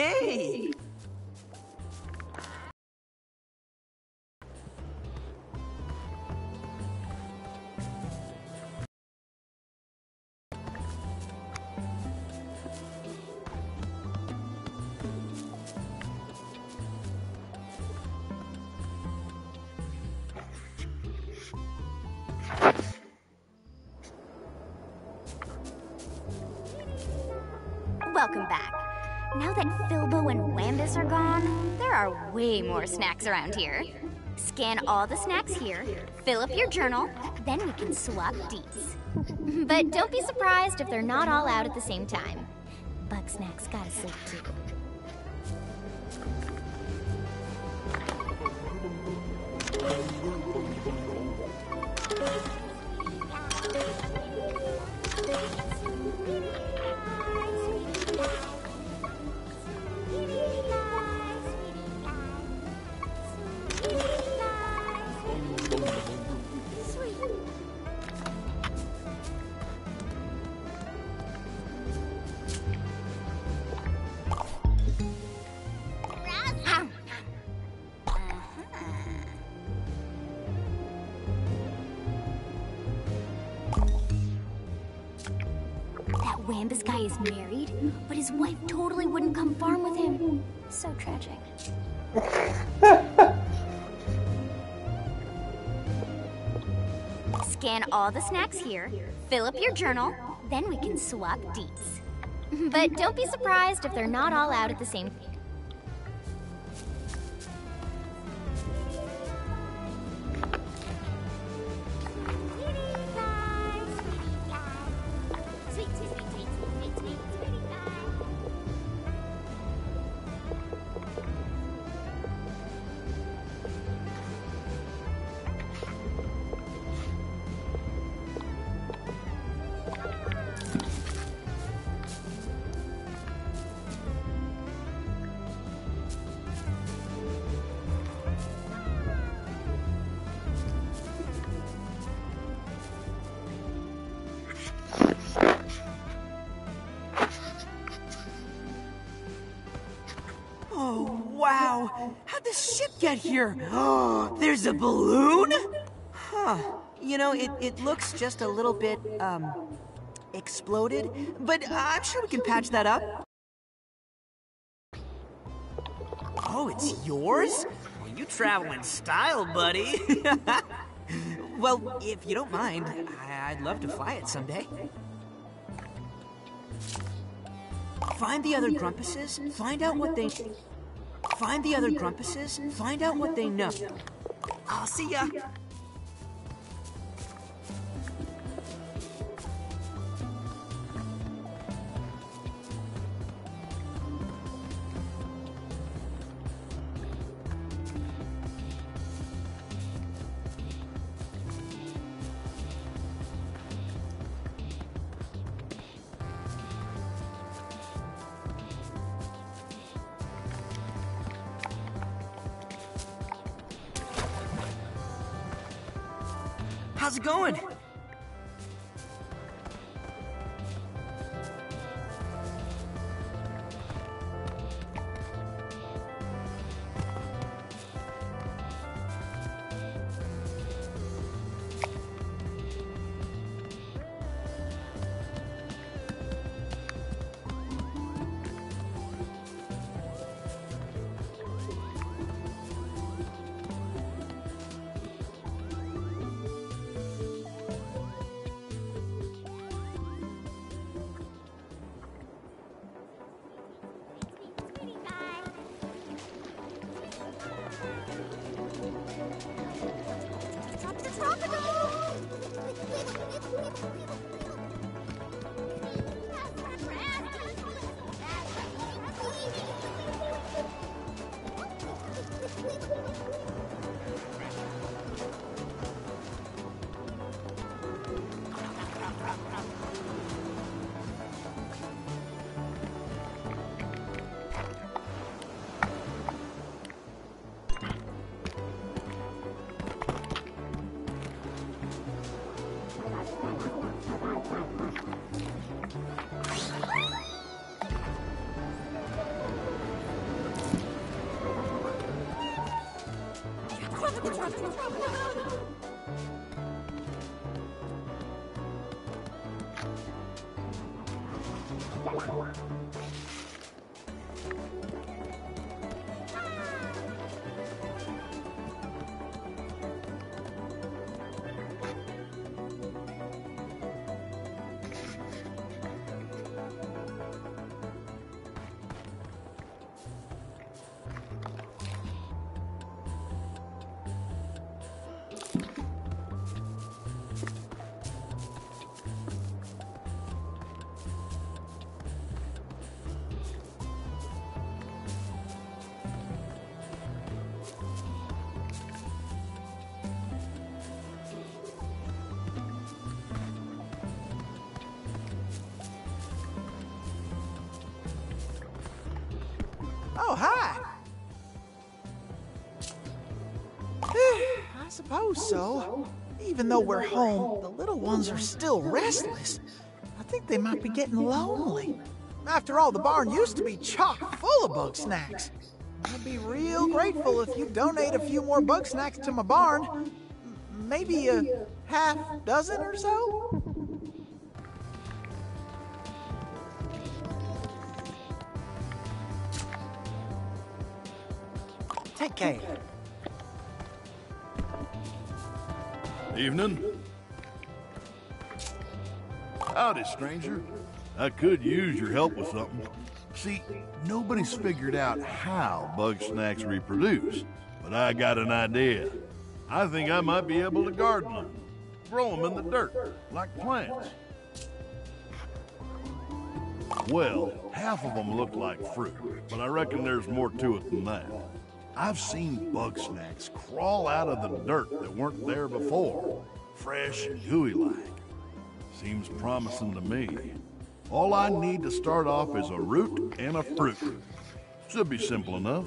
Hey! Way more snacks around here. Scan all the snacks here, fill up your journal, then we can swap deets. but don't be surprised if they're not all out at the same time. Bugsnax gotta sleep too. So tragic. Scan all the snacks here, fill up your journal, then we can swap deets. But don't be surprised if they're not all out at the same here? Oh, there's a balloon? Huh. You know, it, it looks just a little bit, um, exploded, but I'm sure we can patch that up. Oh, it's yours? Well, you travel in style, buddy. well, if you don't mind, I- I'd love to fly it someday. Find the other Grumpuses, find out what they... Find the other Grumpuses, find out what they know. I'll see ya. So. Even though we're home, the little ones are still restless. I think they might be getting lonely. After all, the barn used to be chock full of Bugsnax. I'd be real grateful if you donate a few more Bugsnax to my barn. Maybe a half dozen or so? Howdy, stranger. I could use your help with something. See, nobody's figured out how Bugsnax reproduce, but I got an idea. I think I might be able to garden them, grow them in the dirt, like plants. Well, half of them look like fruit, but I reckon there's more to it than that. I've seen Bugsnax crawl out of the dirt that weren't there before, fresh and gooey like. Seems promising to me. All I need to start off is a root and a fruit. Should be simple enough.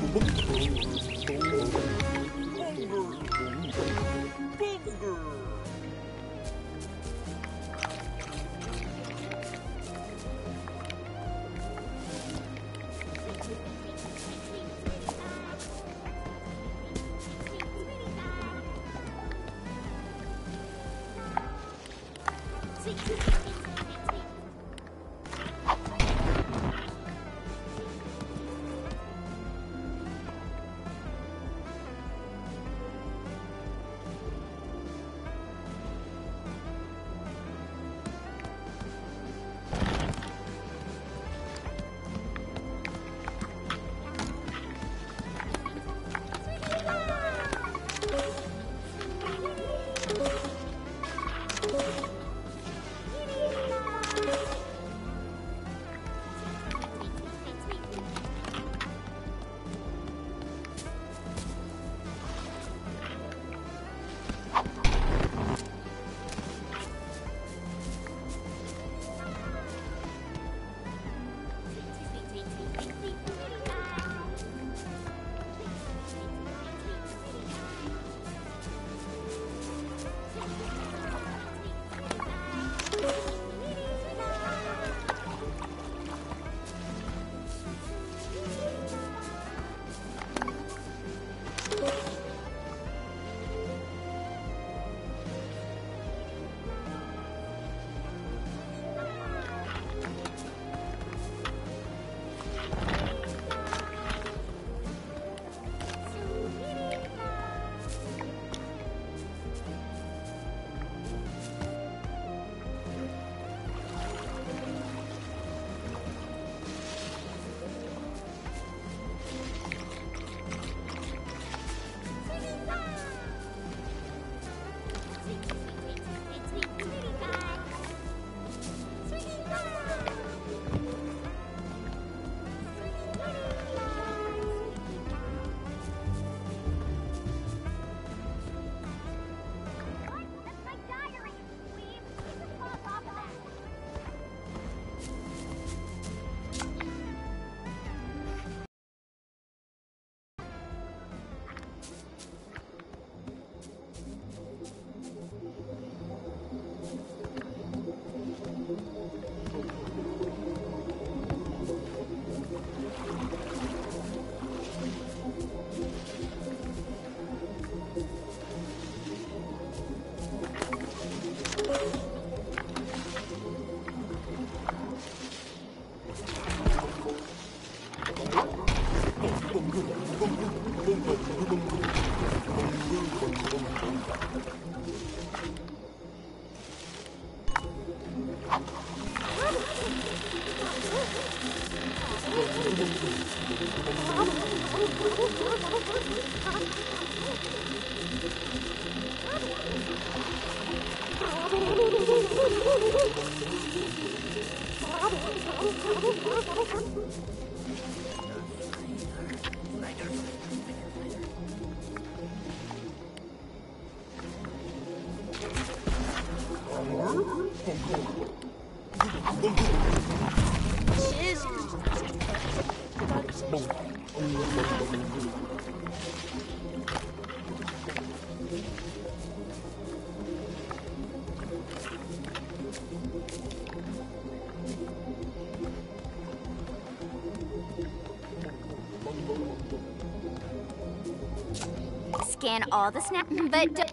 All the snacks, but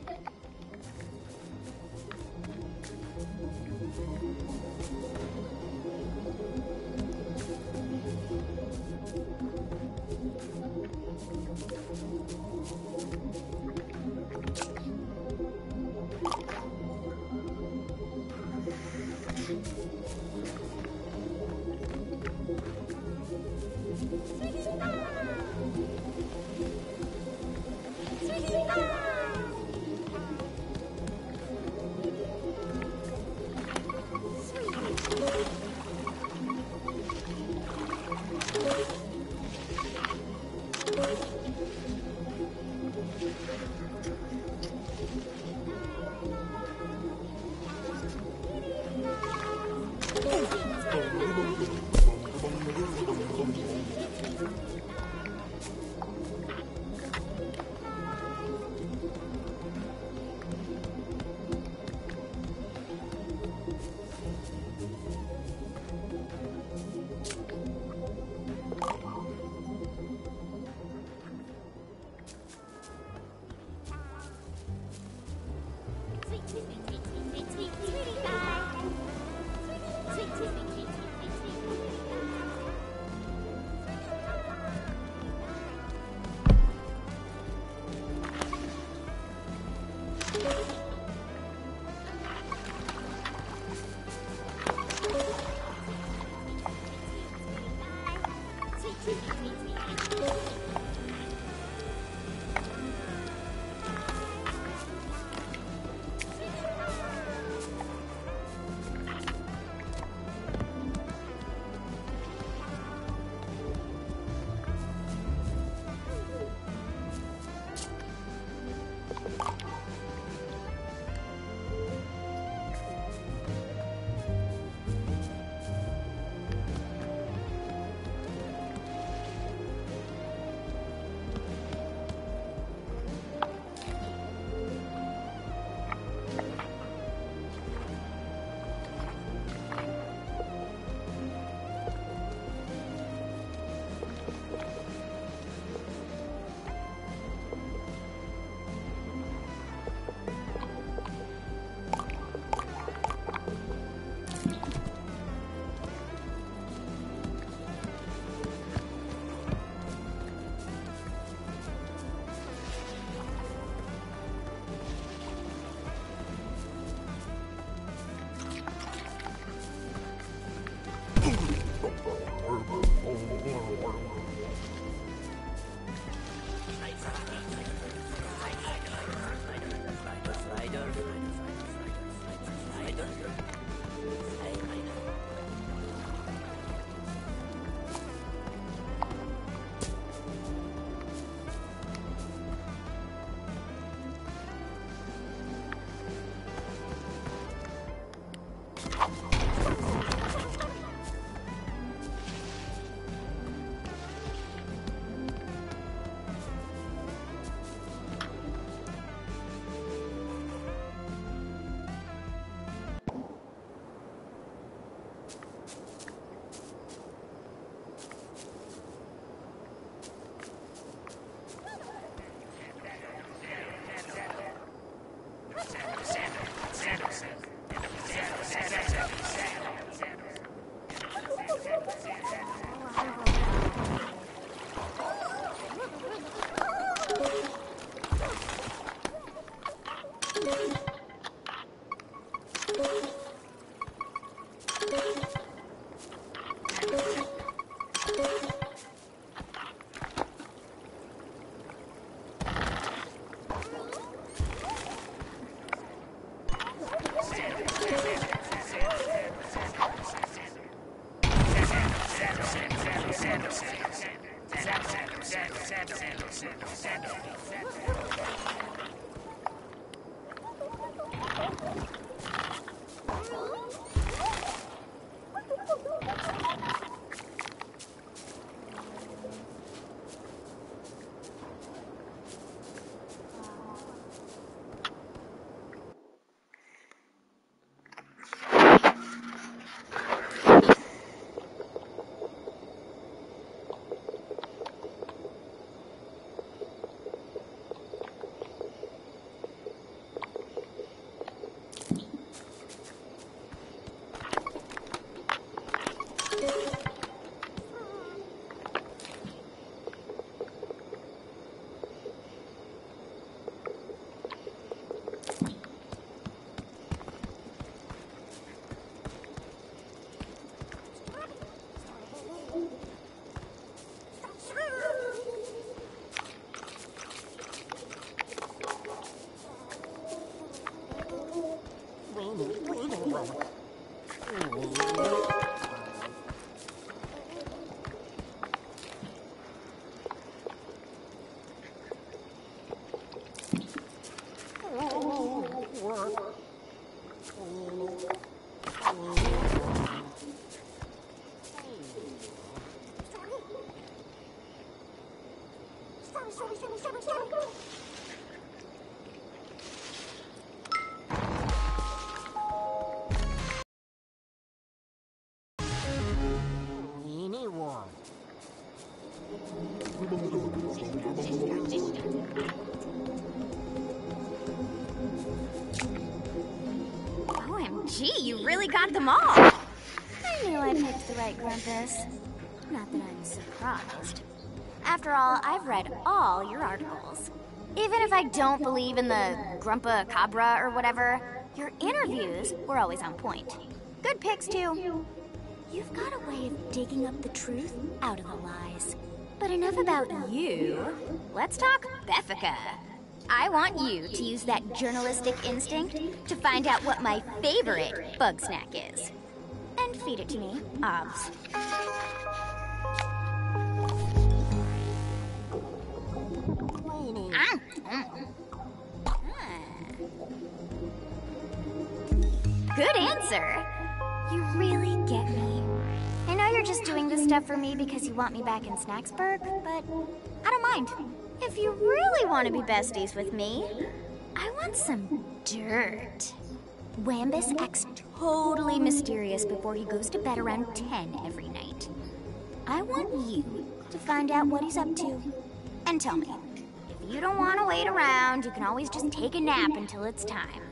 really got them all! I knew I picked the right Grumpus. Not that I'm surprised. After all, I've read all your articles. Even if I don't believe in the Grumpa Cabra or whatever, your interviews were always on point. Good picks, too. You've got a way of digging up the truth out of the lies. But enough about you. Let's talk Beffica. I want you to use that journalistic instinct to find out what my favorite Bugsnak is. And feed it to me, obs. Ah, mm. Good answer. You really get me. I know you're just doing this stuff for me because you want me back in Snaxburg, but I don't mind. If you really want to be besties with me, I want some dirt. Wambus acts totally mysterious before he goes to bed around 10 every night. I want you to find out what he's up to. And tell me, if you don't want to wait around, you can always just take a nap until it's time.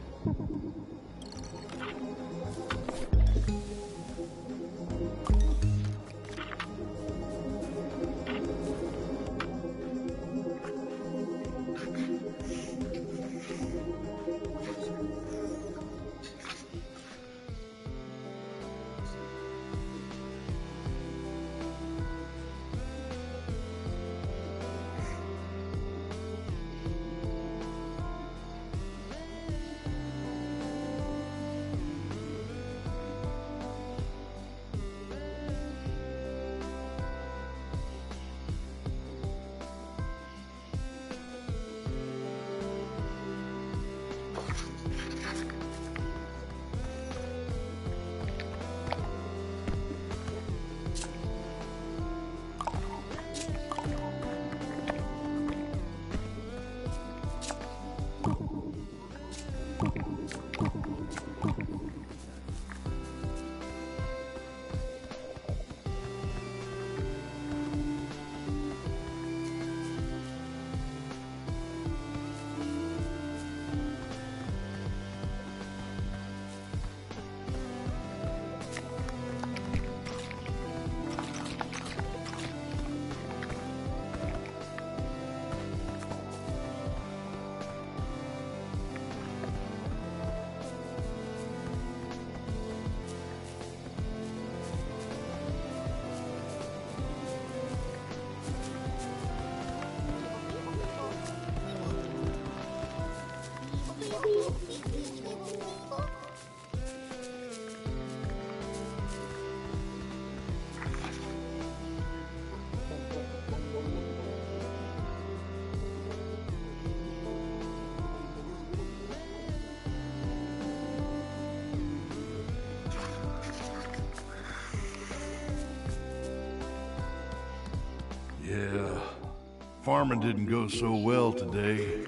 Farming didn't go so well today.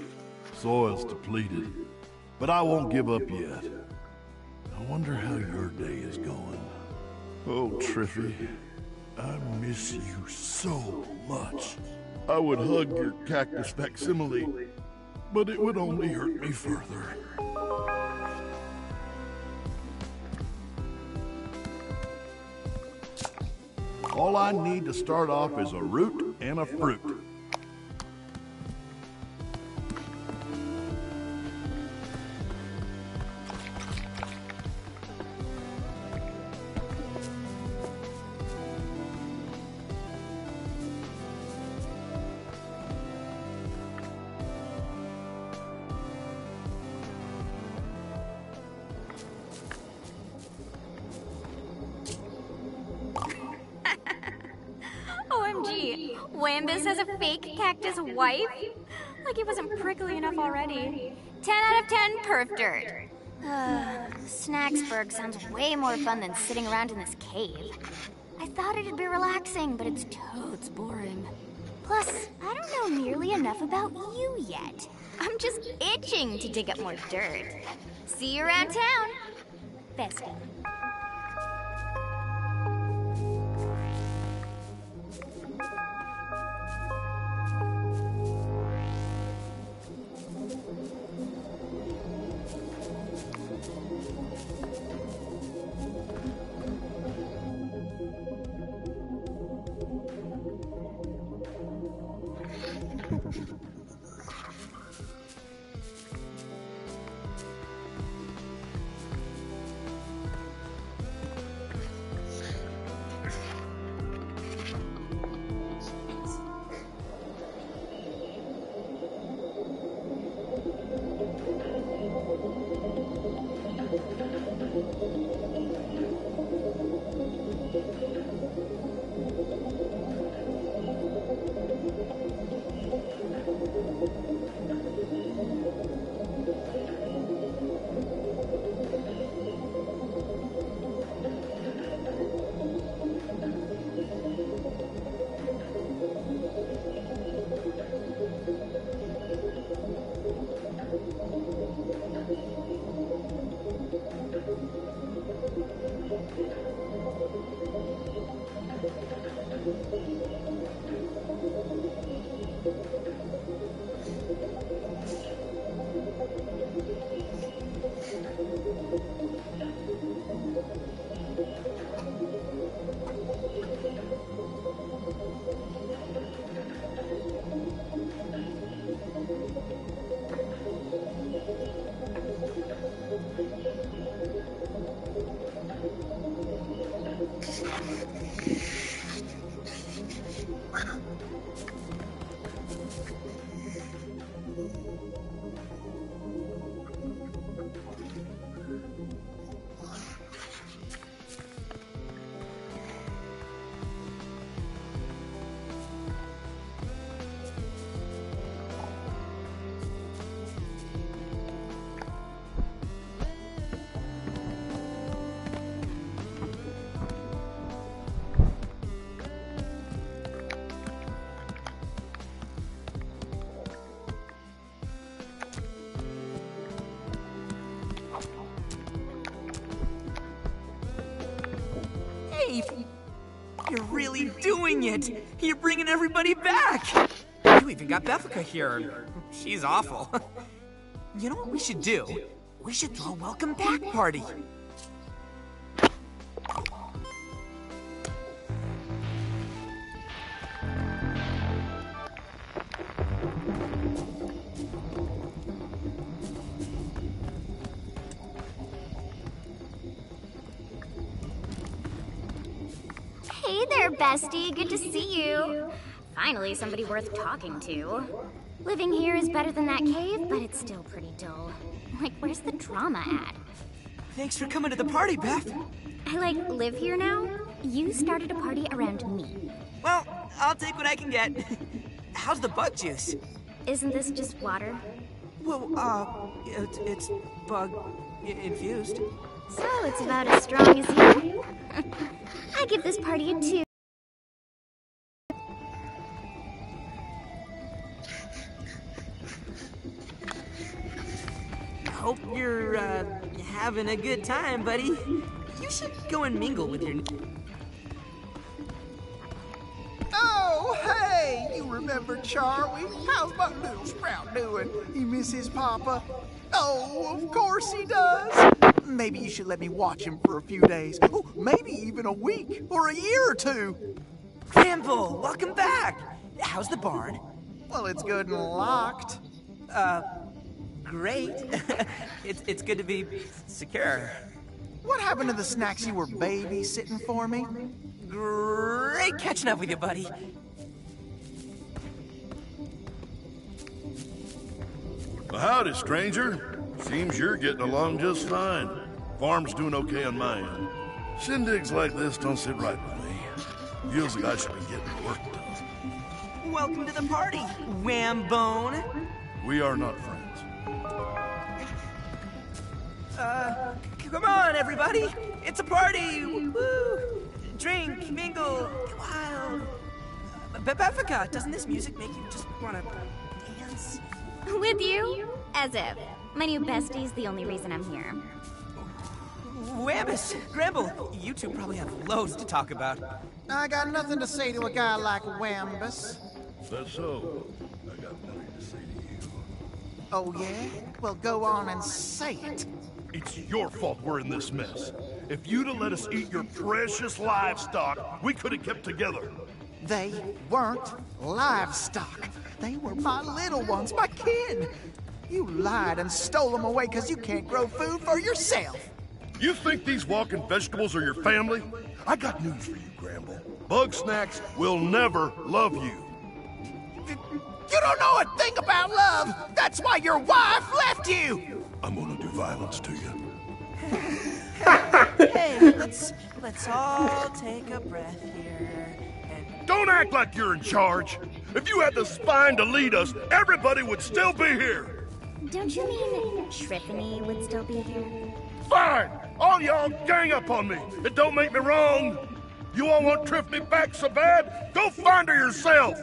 Soil's depleted. But I won't give up yet. I wonder how your day is going. Oh, Triffy, I miss you so much. I would hug your cactus facsimile, but it would only hurt me further. All I need to start off is a root and a fruit. Wife? Like it wasn't prickly enough already. 10 out of 10 perf dirt. Snaxburg sounds way more fun than sitting around in this cave. I thought it'd be relaxing, but it's totes boring. Plus, I don't know nearly enough about you yet. I'm just itching to dig up more dirt. See you around town. Bestie. Doing it. You're bringing everybody back. You even got Beffica here. She's awful. You know what we should do? We should throw a welcome back party. Finally, somebody worth talking to. Living here is better than that cave, but it's still pretty dull. Like, where's the drama at? Thanks for coming to the party, Beth. I, like, live here now. You started a party around me. Well, I'll take what I can get. How's the bug juice? Isn't this just water? Well, uh, it, it's bug infused. So it's about as strong as you. I give this party a two. You're uh, having a good time, buddy. You should go and mingle with your. Oh, hey! You remember Charlie? How's my little sprout doing? He miss his papa? Oh, of course he does. Maybe you should let me watch him for a few days. Oh, maybe even a week or a year or two. Gramble, welcome back. How's the barn? Well, it's good and locked. Great. it's it's good to be secure. What happened to the snacks you were babysitting for me? Great catching up with you, buddy. Well, howdy, stranger. Seems you're getting along just fine. Farm's doing okay on my end. Shindigs like this don't sit right with me. Feels like I should be getting work done. Welcome to the party, Whambone. We are not friends. Uh, come on, everybody. It's a party. Woo! Drink, mingle, get wild. Be- doesn't this music make you just want to dance? With you? As if. My new bestie's the only reason I'm here. Wambus, Gramble, you two probably have loads to talk about. I got nothing to say to a guy like Wambus. That's so. I got nothing to say to you. Oh, yeah? Well, go on and say it. It's your fault we're in this mess. If you'd have let us eat your precious livestock, we could have kept together. They weren't livestock. They were my little ones, my kid. You lied and stole them away because you can't grow food for yourself. You think these walking vegetables are your family? I got news for you, Gramble. Bugsnax will never love you. You don't know a thing about love. That's why your wife left you. I'm gonna do violence to you. Hey, let's let's all take a breath here. And Don't act like you're in charge. If you had the spine to lead us, everybody would still be here. Don't you mean Triffany would still be here? Fine! All y'all gang up on me. It don't make me wrong. You all want Triffany back so bad? Go find her yourself.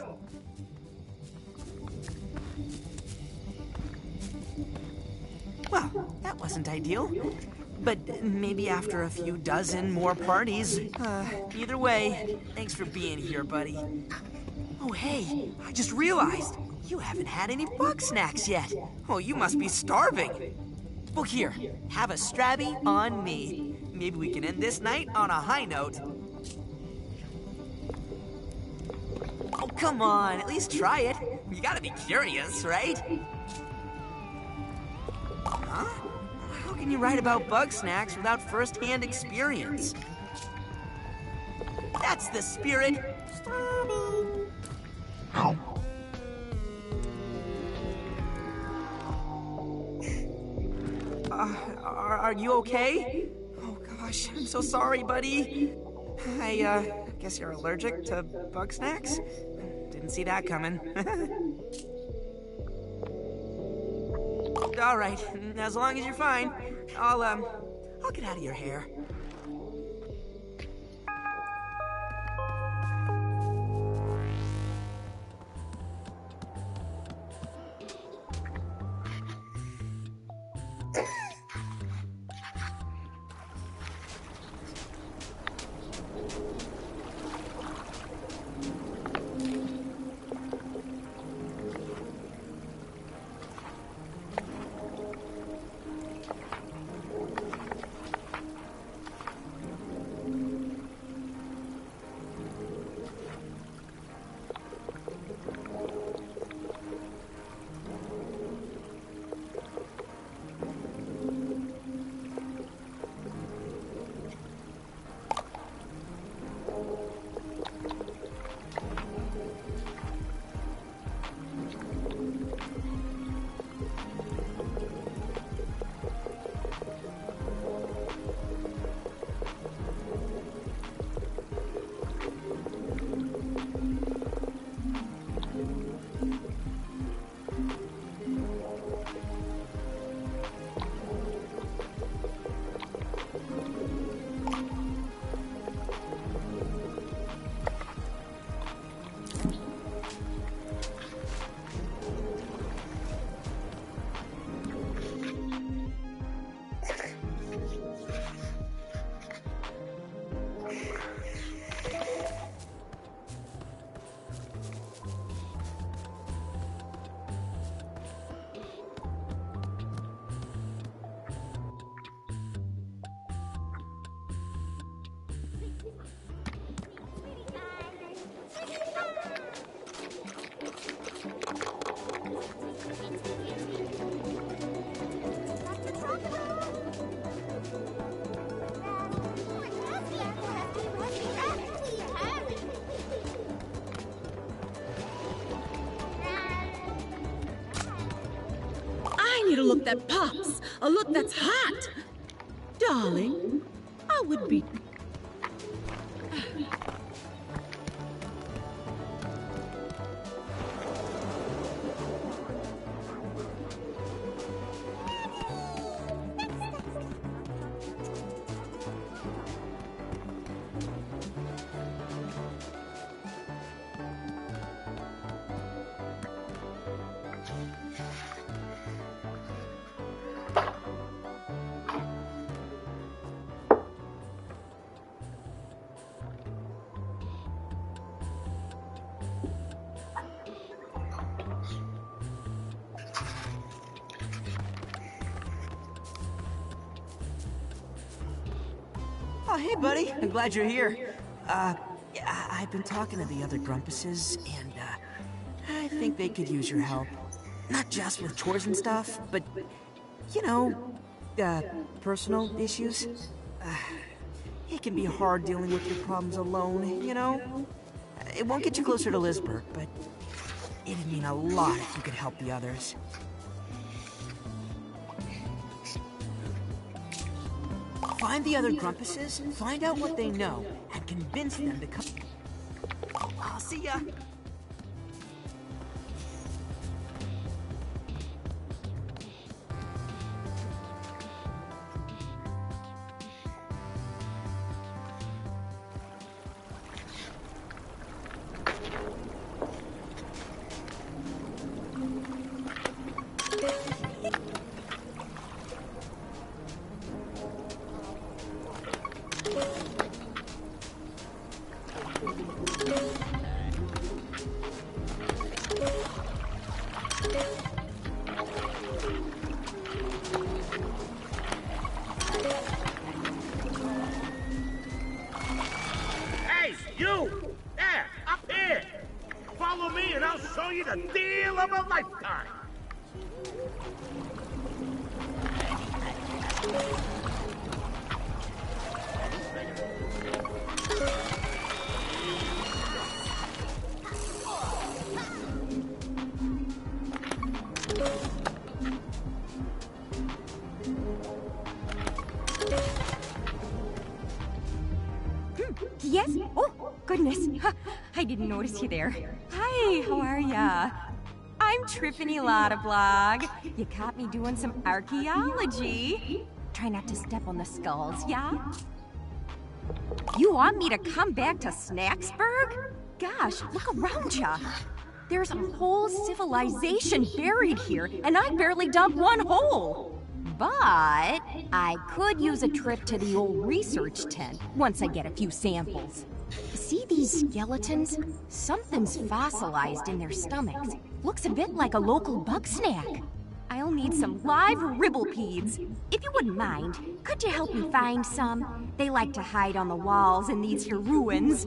Well, that wasn't ideal. But maybe after a few dozen more parties. Uh, either way, thanks for being here, buddy. Oh, hey, I just realized you haven't had any Bugsnax yet. Oh, you must be starving. Well, here, have a strabby on me. Maybe we can end this night on a high note. Oh, come on, at least try it. You gotta be curious, right? Huh? How can you write about Bugsnax without first-hand experience? That's the spirit. Uh, are, are you okay? Oh gosh, I'm so sorry, buddy. I uh, guess you're allergic to Bugsnax? Didn't see that coming. All right, as long as you're fine, I'll um, I'll get out of your hair. look that pops, a look that's hot. Glad you're here. Uh, I've been talking to the other Grumpuses, and, uh, I think they could use your help. Not just with chores and stuff, but, you know, uh, personal issues. Uh, it can be hard dealing with your problems alone, you know? It won't get you closer to Lizbert, but it'd mean a lot if you could help the others. Find the other Grumpuses, find out what they know, and convince them to come. You caught me doing some archaeology. Try not to step on the skulls, yeah? You want me to come back to Snaxburg? Gosh, look around ya. There's a whole civilization buried here, and I barely dug one hole. But I could use a trip to the old research tent once I get a few samples. See these skeletons? Something's fossilized in their stomachs. Looks a bit like a local bug snack. I'll need some live ribblepedes. If you wouldn't mind, could you help me find some? They like to hide on the walls in these here ruins.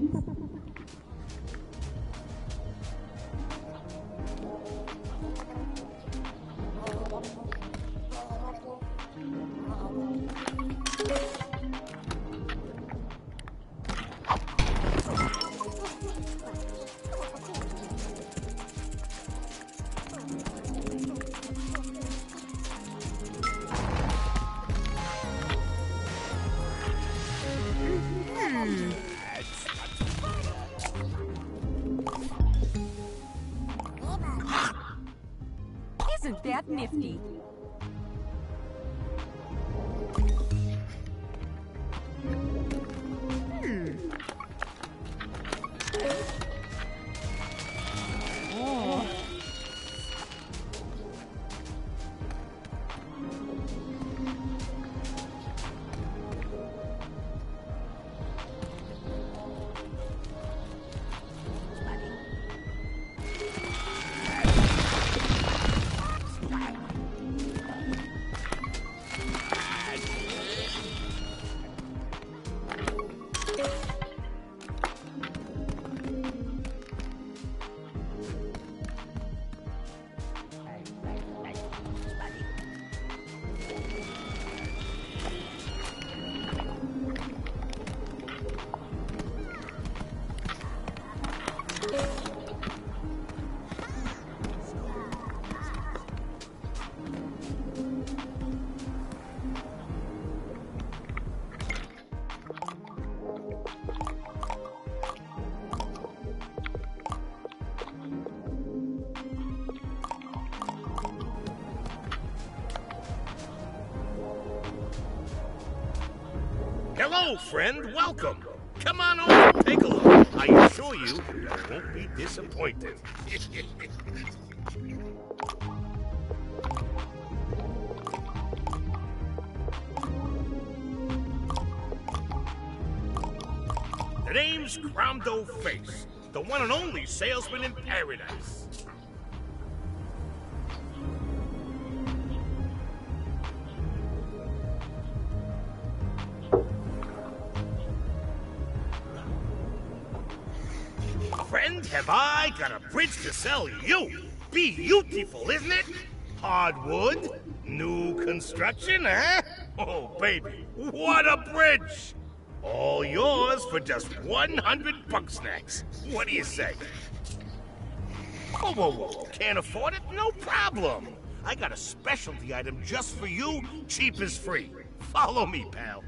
Friend. Welcome. Come on over and take a look. I assure you, you won't be disappointed. the name's Cromdo Face, the one and only salesman in paradise. Sell you? Beautiful, isn't it? Hardwood, new construction, huh? Oh, baby, what a bridge! All yours for just 100 Bugsnax. What do you say? Whoa, whoa, whoa. Can't afford it? No problem. I got a specialty item just for you, cheap as free. Follow me, pal.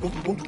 Oh.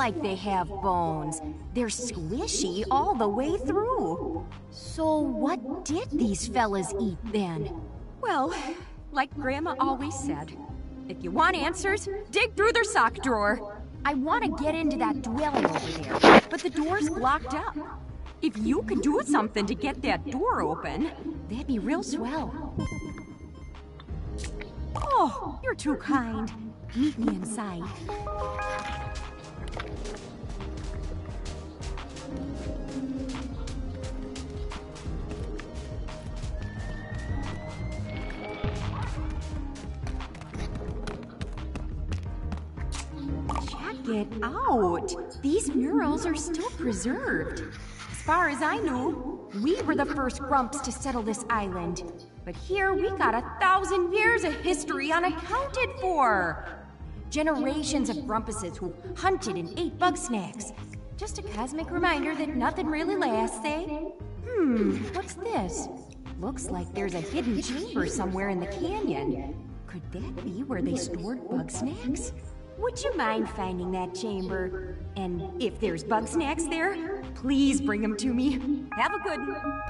Like they have bones. They're squishy all the way through. So, what did these fellas eat then? Well, like Grandma always said, if you want answers, dig through their sock drawer. I want to get into that dwelling over there, but the door's blocked up. If you could do something to get that door open, that'd be real swell. Oh, you're too kind. Meet me inside. Are still preserved. As far as I knew, we were the first grumps to settle this island. But here we got a thousand years of history unaccounted for. Generations of grumpuses who hunted and ate Bugsnax. Just a cosmic reminder that nothing really lasts, eh? Hmm, what's this? Looks like there's a hidden chamber somewhere in the canyon. Could that be where they stored Bugsnax? Would you mind finding that chamber? And if there's Bugsnax there, please bring them to me. Have a good one.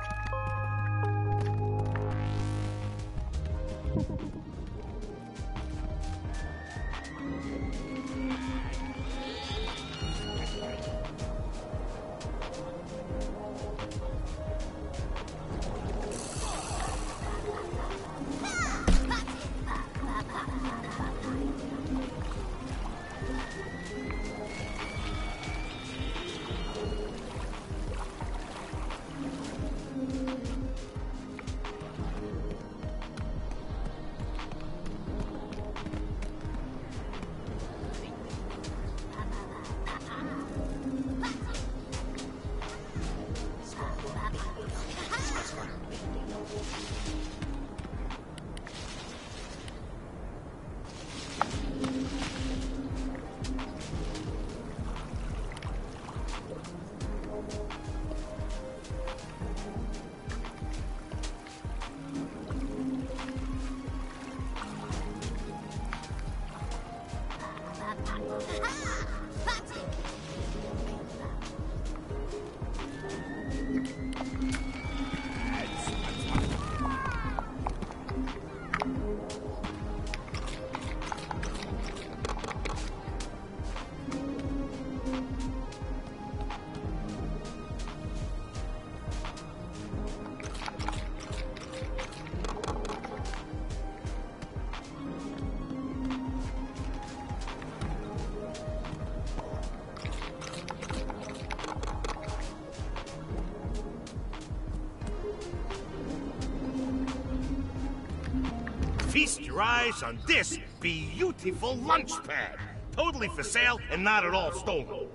On this beautiful lunch pad. Totally for sale and not at all stolen.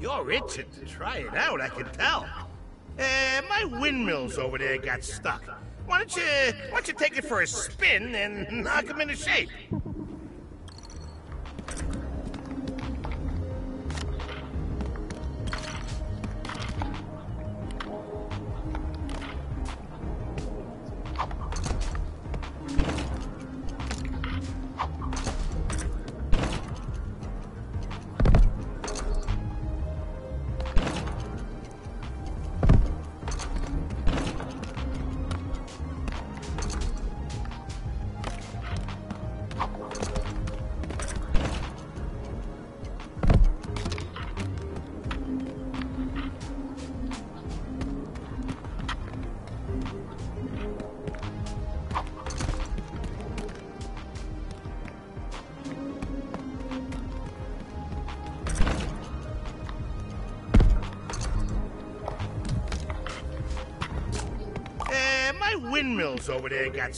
You're itching to try it out, I can tell. Uh, my windmills over there got stuck. Why don't you, why don't you take it for a spin and knock them into shape? Over there got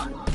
on!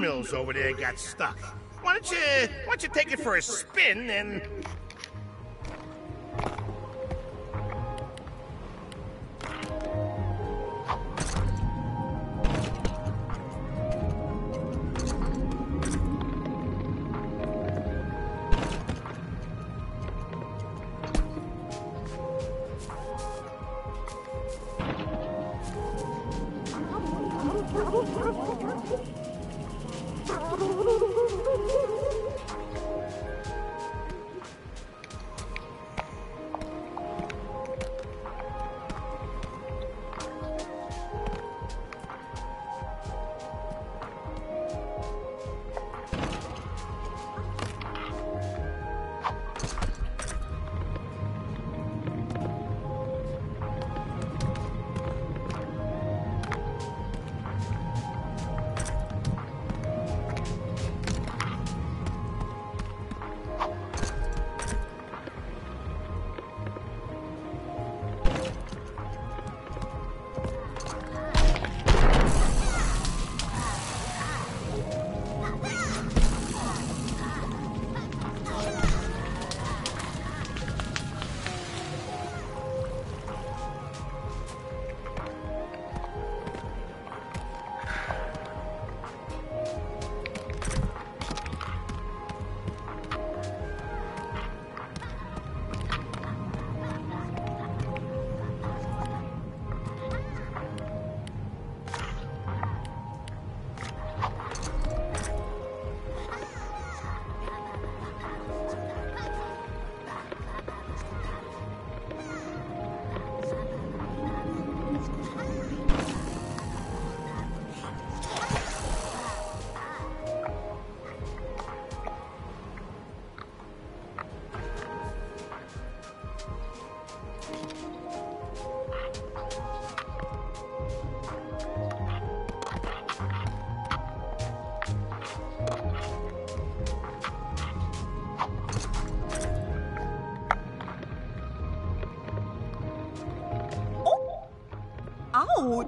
Windmills over there got stuck. Why don't you, why don't you take it for a spin and...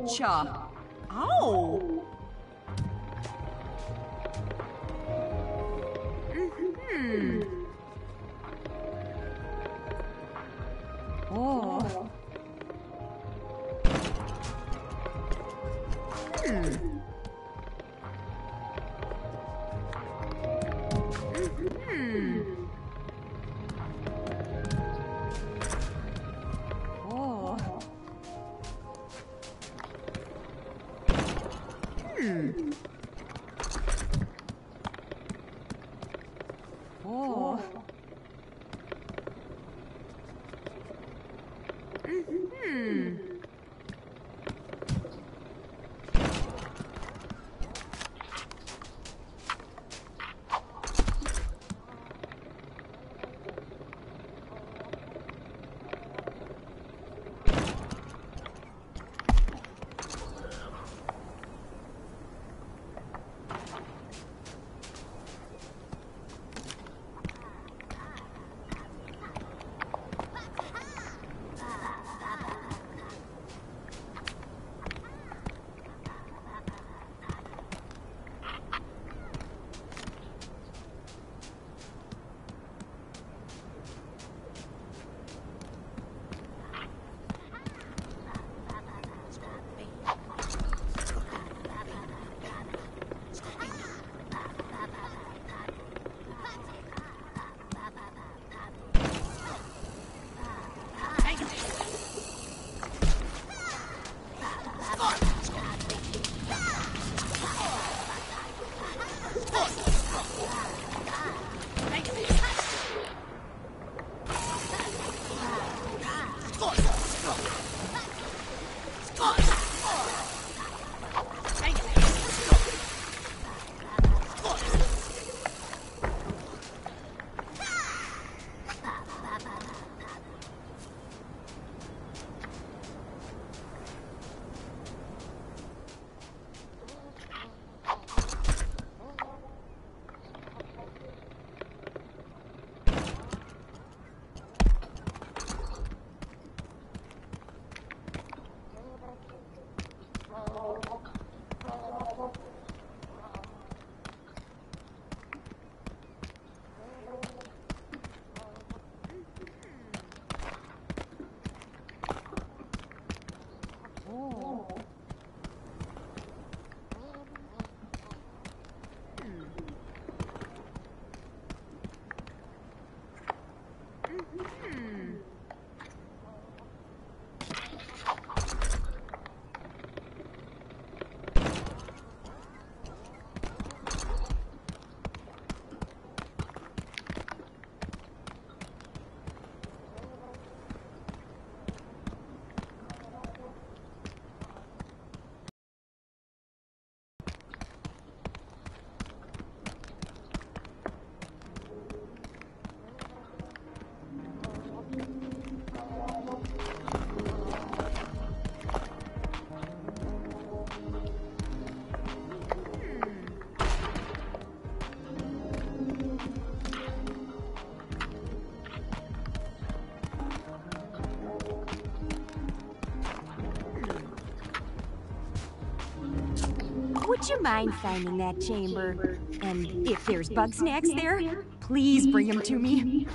Ouch! Ow! Oh. Would you mind finding that chamber? And if there's Bugsnax there, please bring them to me.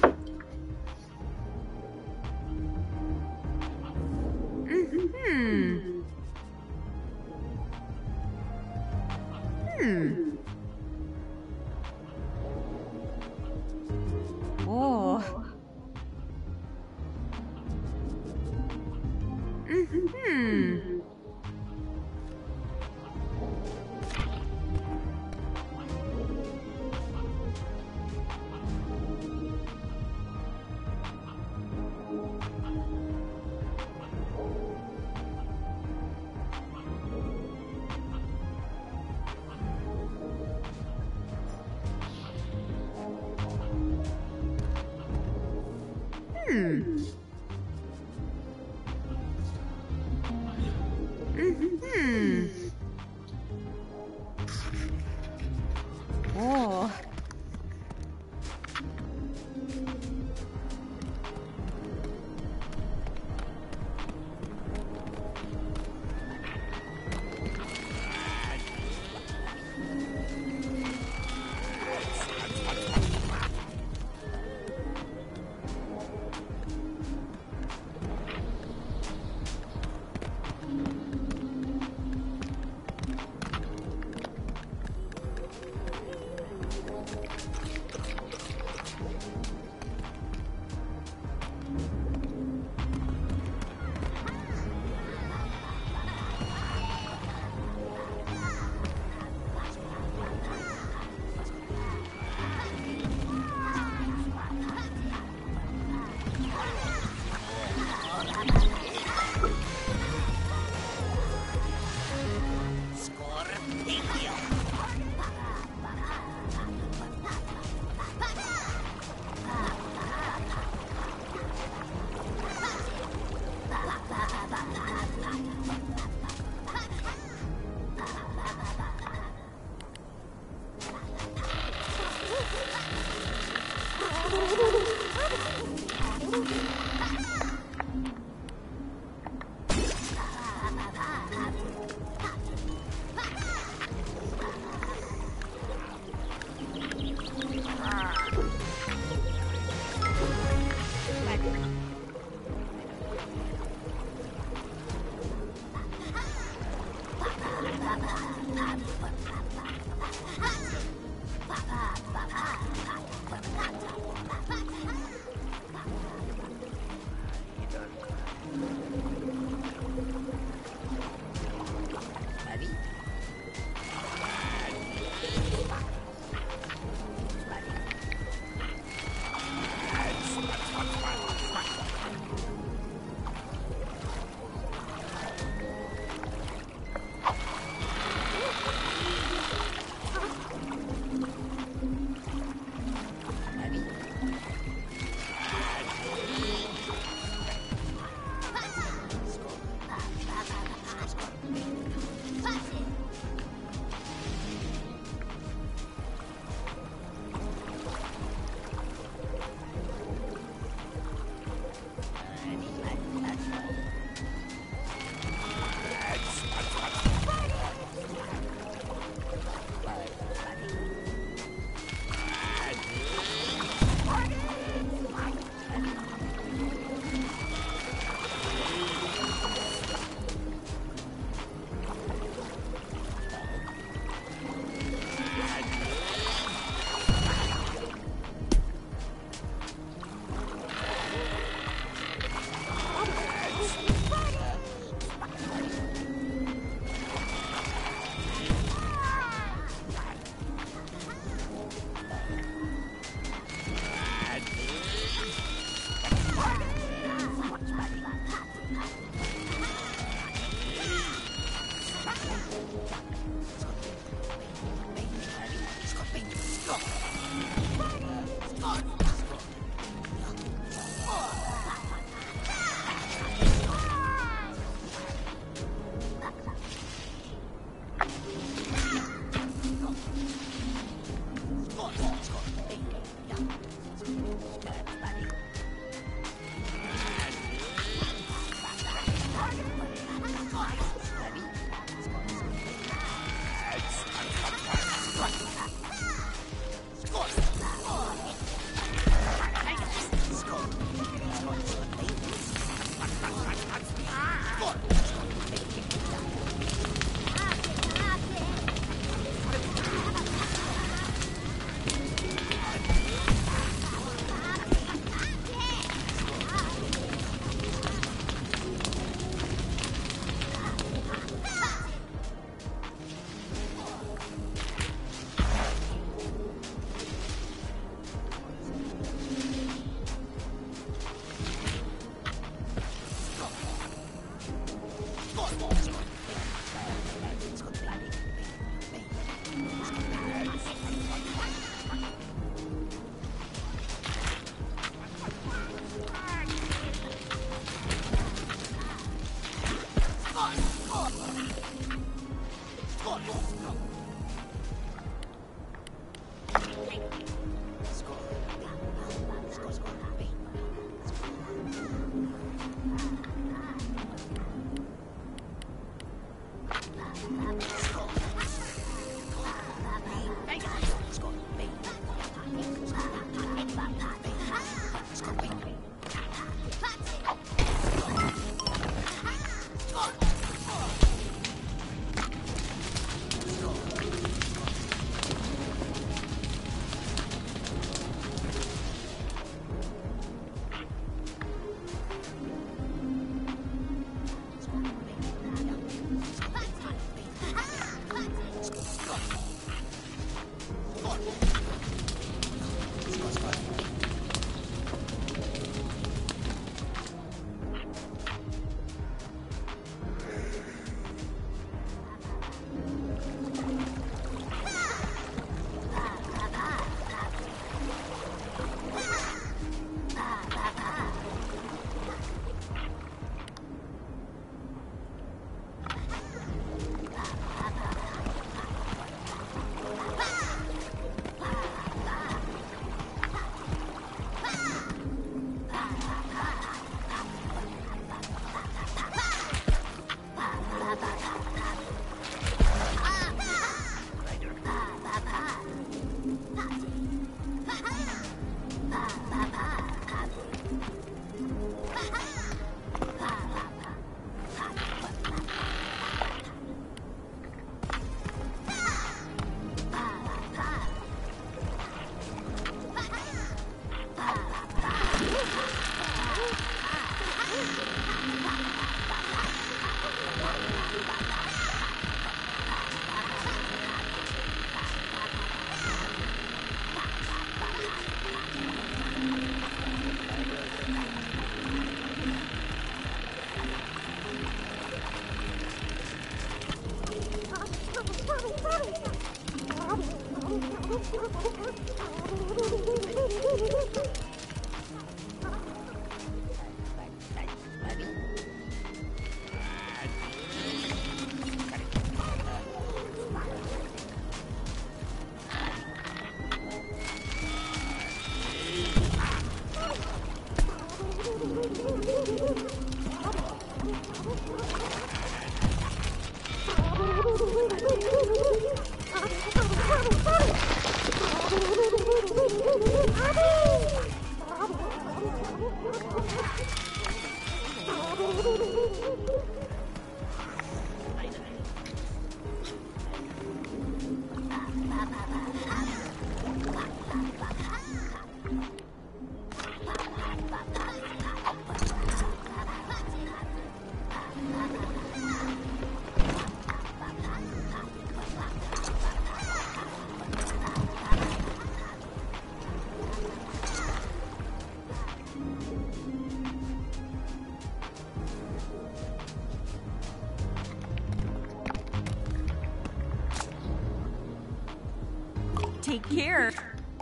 Care.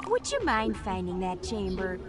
Would you mind finding that chamber?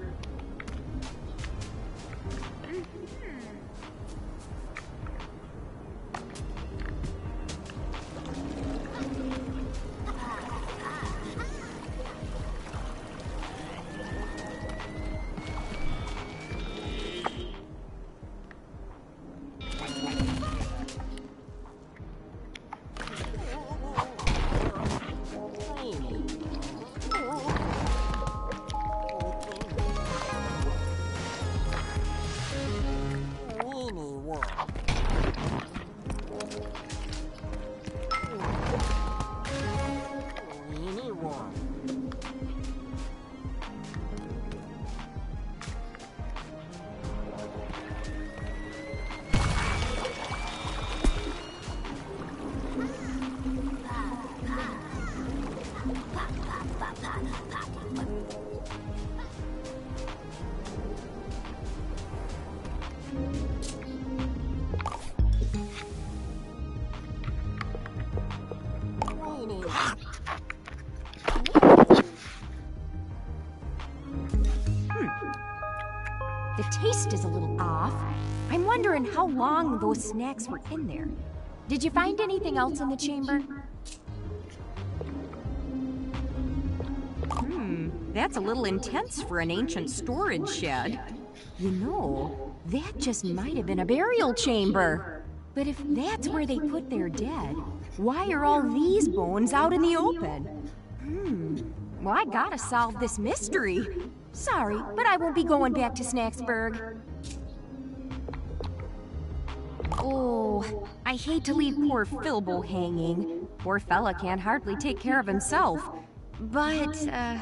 those snacks were in there. Did you find anything else in the chamber? Hmm, that's a little intense for an ancient storage shed. You know, that just might have been a burial chamber. But if that's where they put their dead, why are all these bones out in the open? Hmm, well, I gotta solve this mystery. Sorry, but I won't be going back to Snaxburg. Oh, I hate to leave poor Filbo hanging. Poor fella can't hardly take care of himself. But, uh,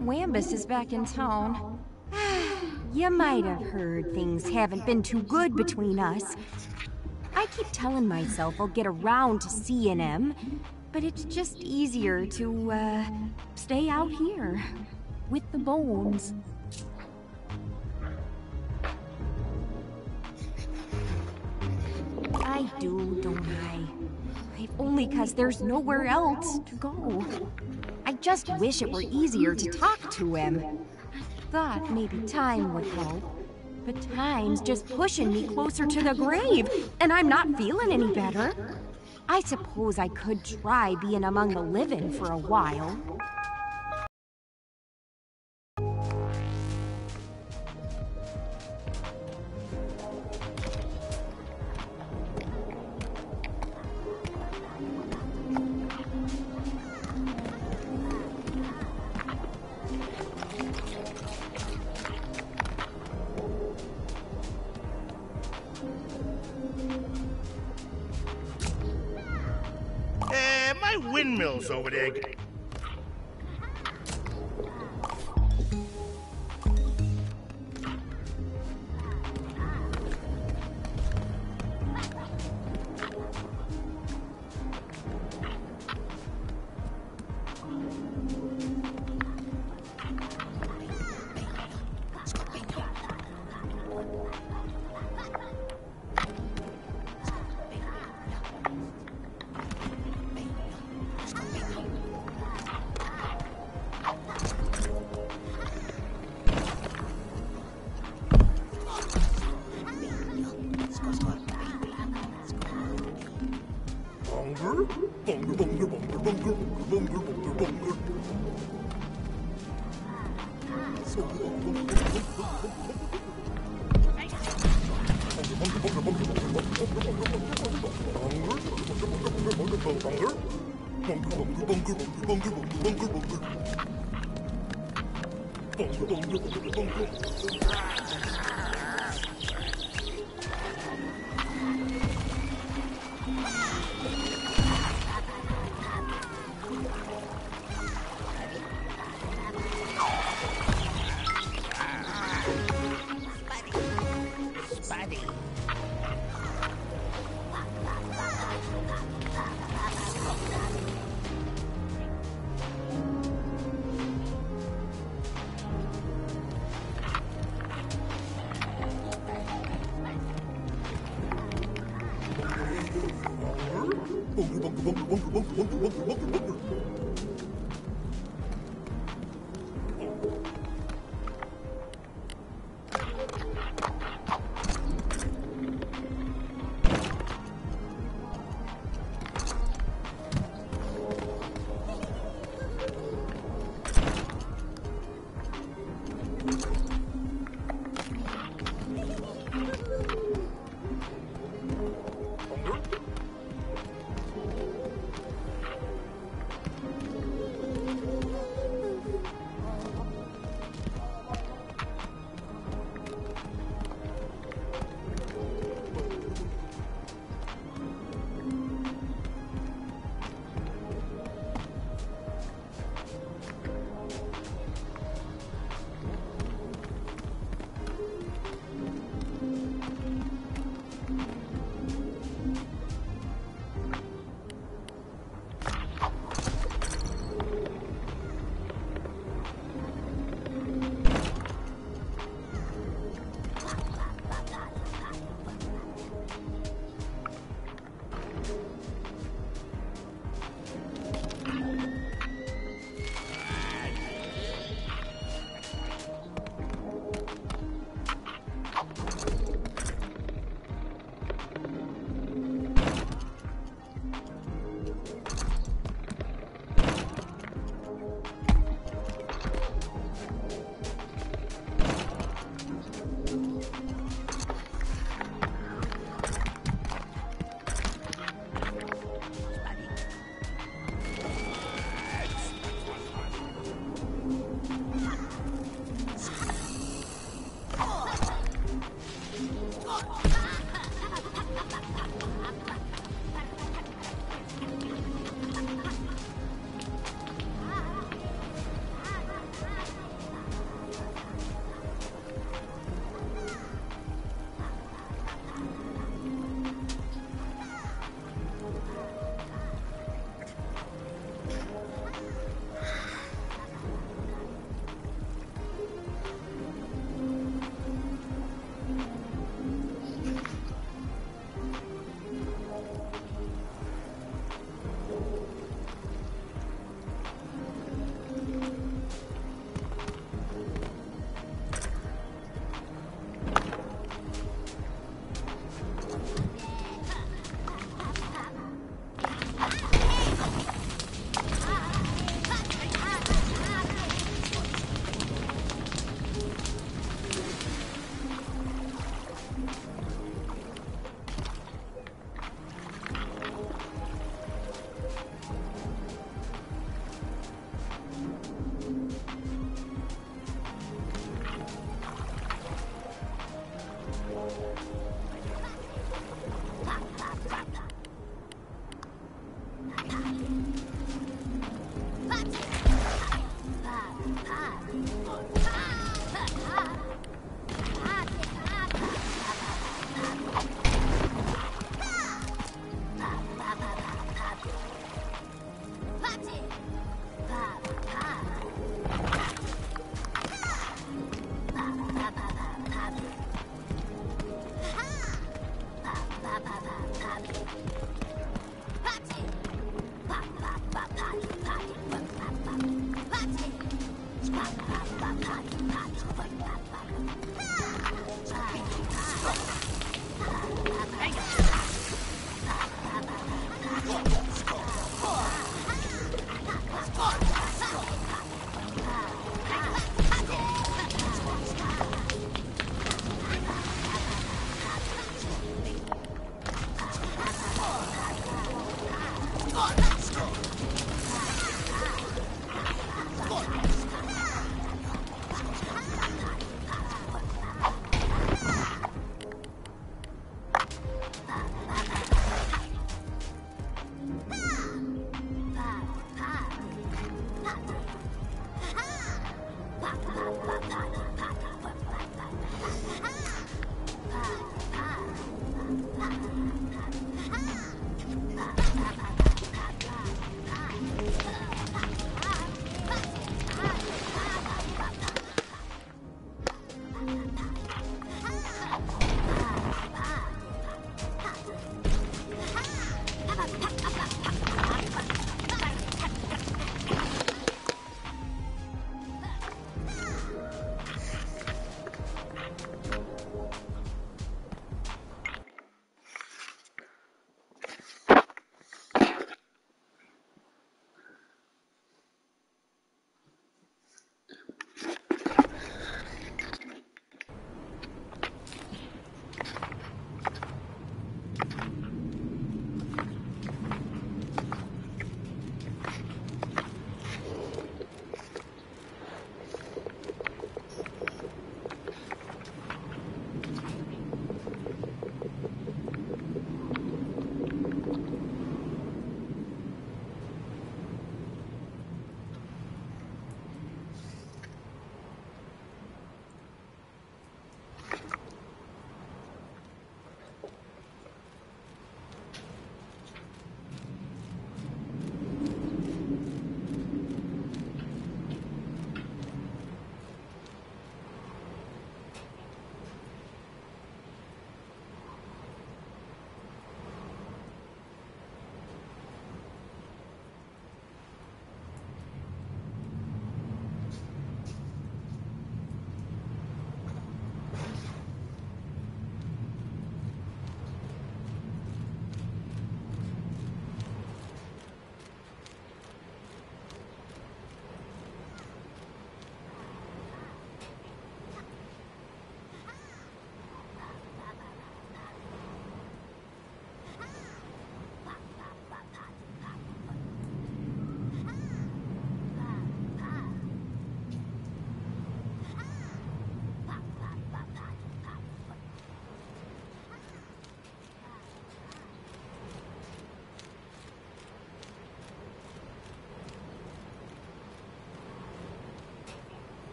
Wambus is back in town. you might have heard things haven't been too good between us. I keep telling myself I'll get around to seeing him, but it's just easier to, uh, stay out here with the bones. I do, don't I? If only because there's nowhere else to go. I just wish it were easier to talk to him. I Thought maybe time would help. But time's just pushing me closer to the grave, and I'm not feeling any better. I suppose I could try being among the living for a while.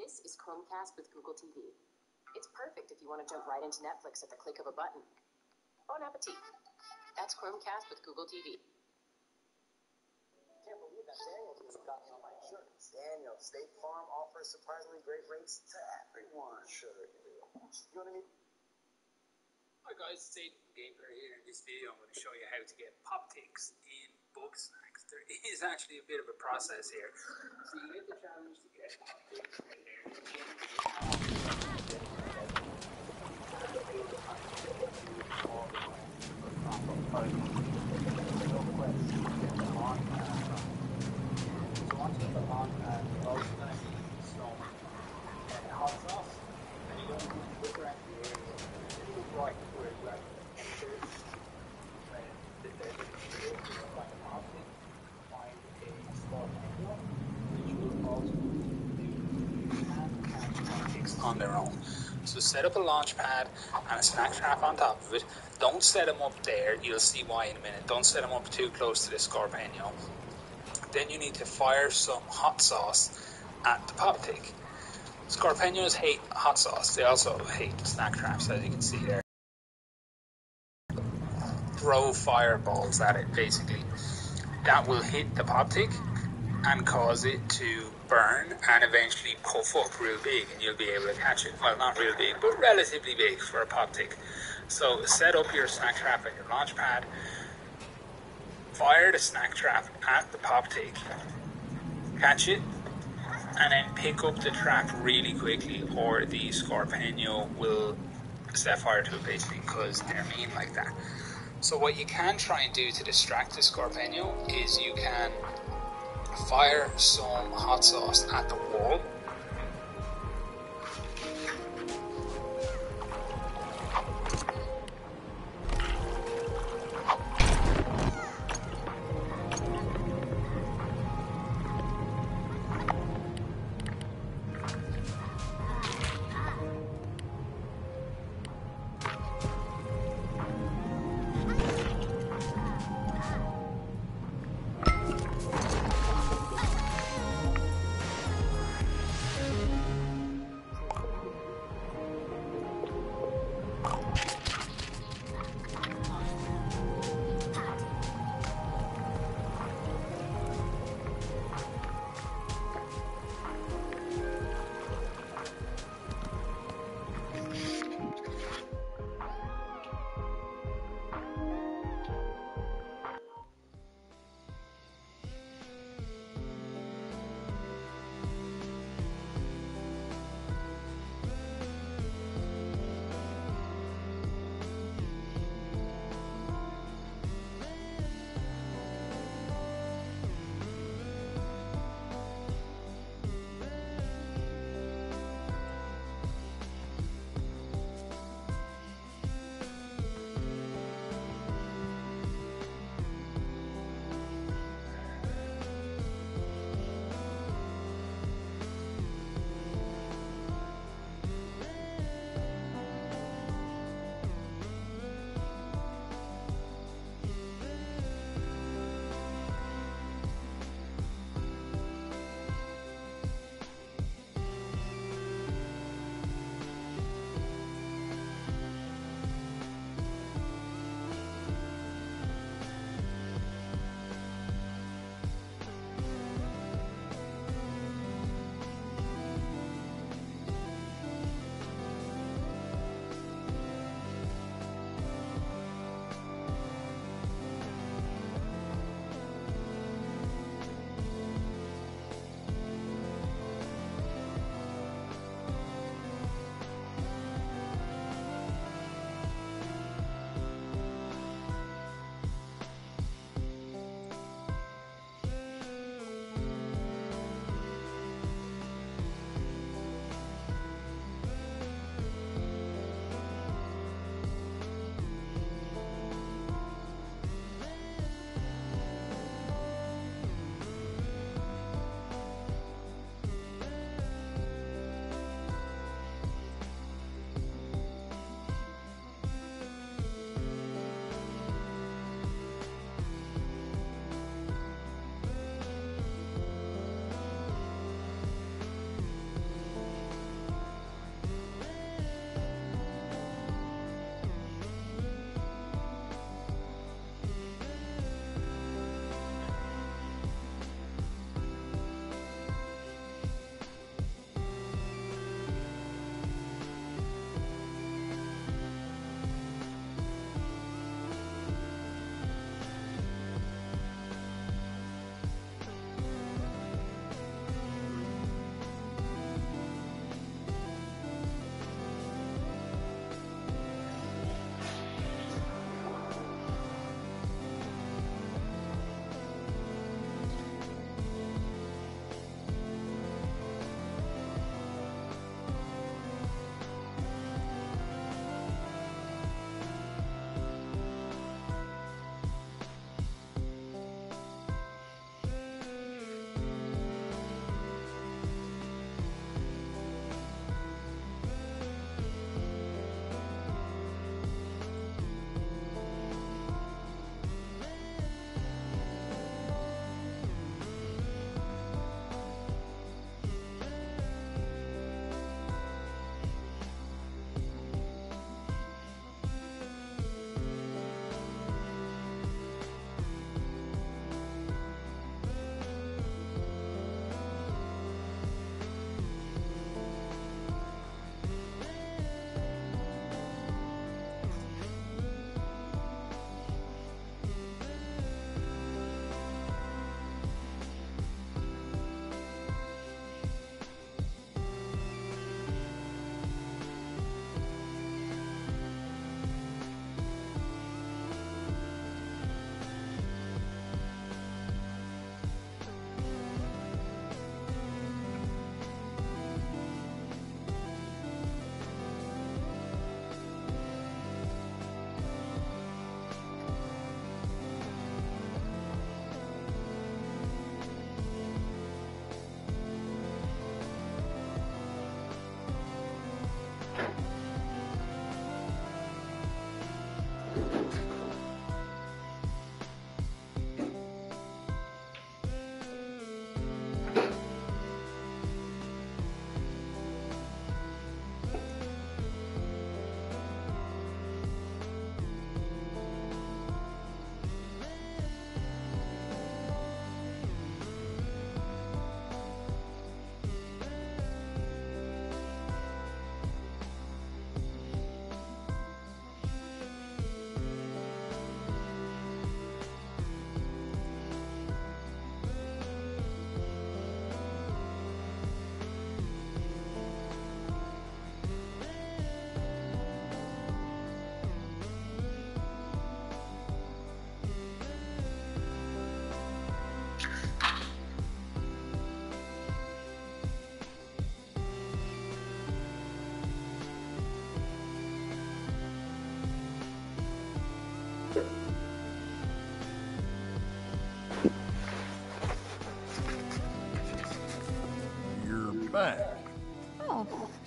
This is Chromecast with Google TV. It's perfect if you want to jump right into Netflix at the click of a button. Bon appetit. That's Chromecast with Google TV. Can't believe that Daniel just got me on my insurance. Daniel, State Farm offers surprisingly great rates to everyone. Sure you do. You know what I mean? Hi guys, it's Aidan from here. In this video I'm going to show you how to get pop ticks in There is actually a bit of a process here. So you get the challenge to get. So once you put on uh, Bugsnak, some uh, hot sauce, and you don't look around the area. You look right where you actually enter. And there's a find an optic, find a spot angle, which will also do and catch optics on their own. So set up a launch pad and a snack trap on top of it. Don't set them up there. You'll see why in a minute. Don't set them up too close to the Scorpeno. Then you need to fire some hot sauce at the pop tick. Scorpenos hate hot sauce. They also hate snack traps, as you can see there. Throw fireballs at it, basically. That will hit the pop tick and cause it to burn and eventually puff up real big, and you'll be able to catch it. Well, not real big, but relatively big for a pop tick. So set up your snack trap at your launch pad. Fire the snack trap at the pop tick. Catch it, and then pick up the trap really quickly, or the Scorpeno will set fire to it basically because they're mean like that. So what you can try and do to distract the Scorpeno is you can fire some hot sauce at the wall.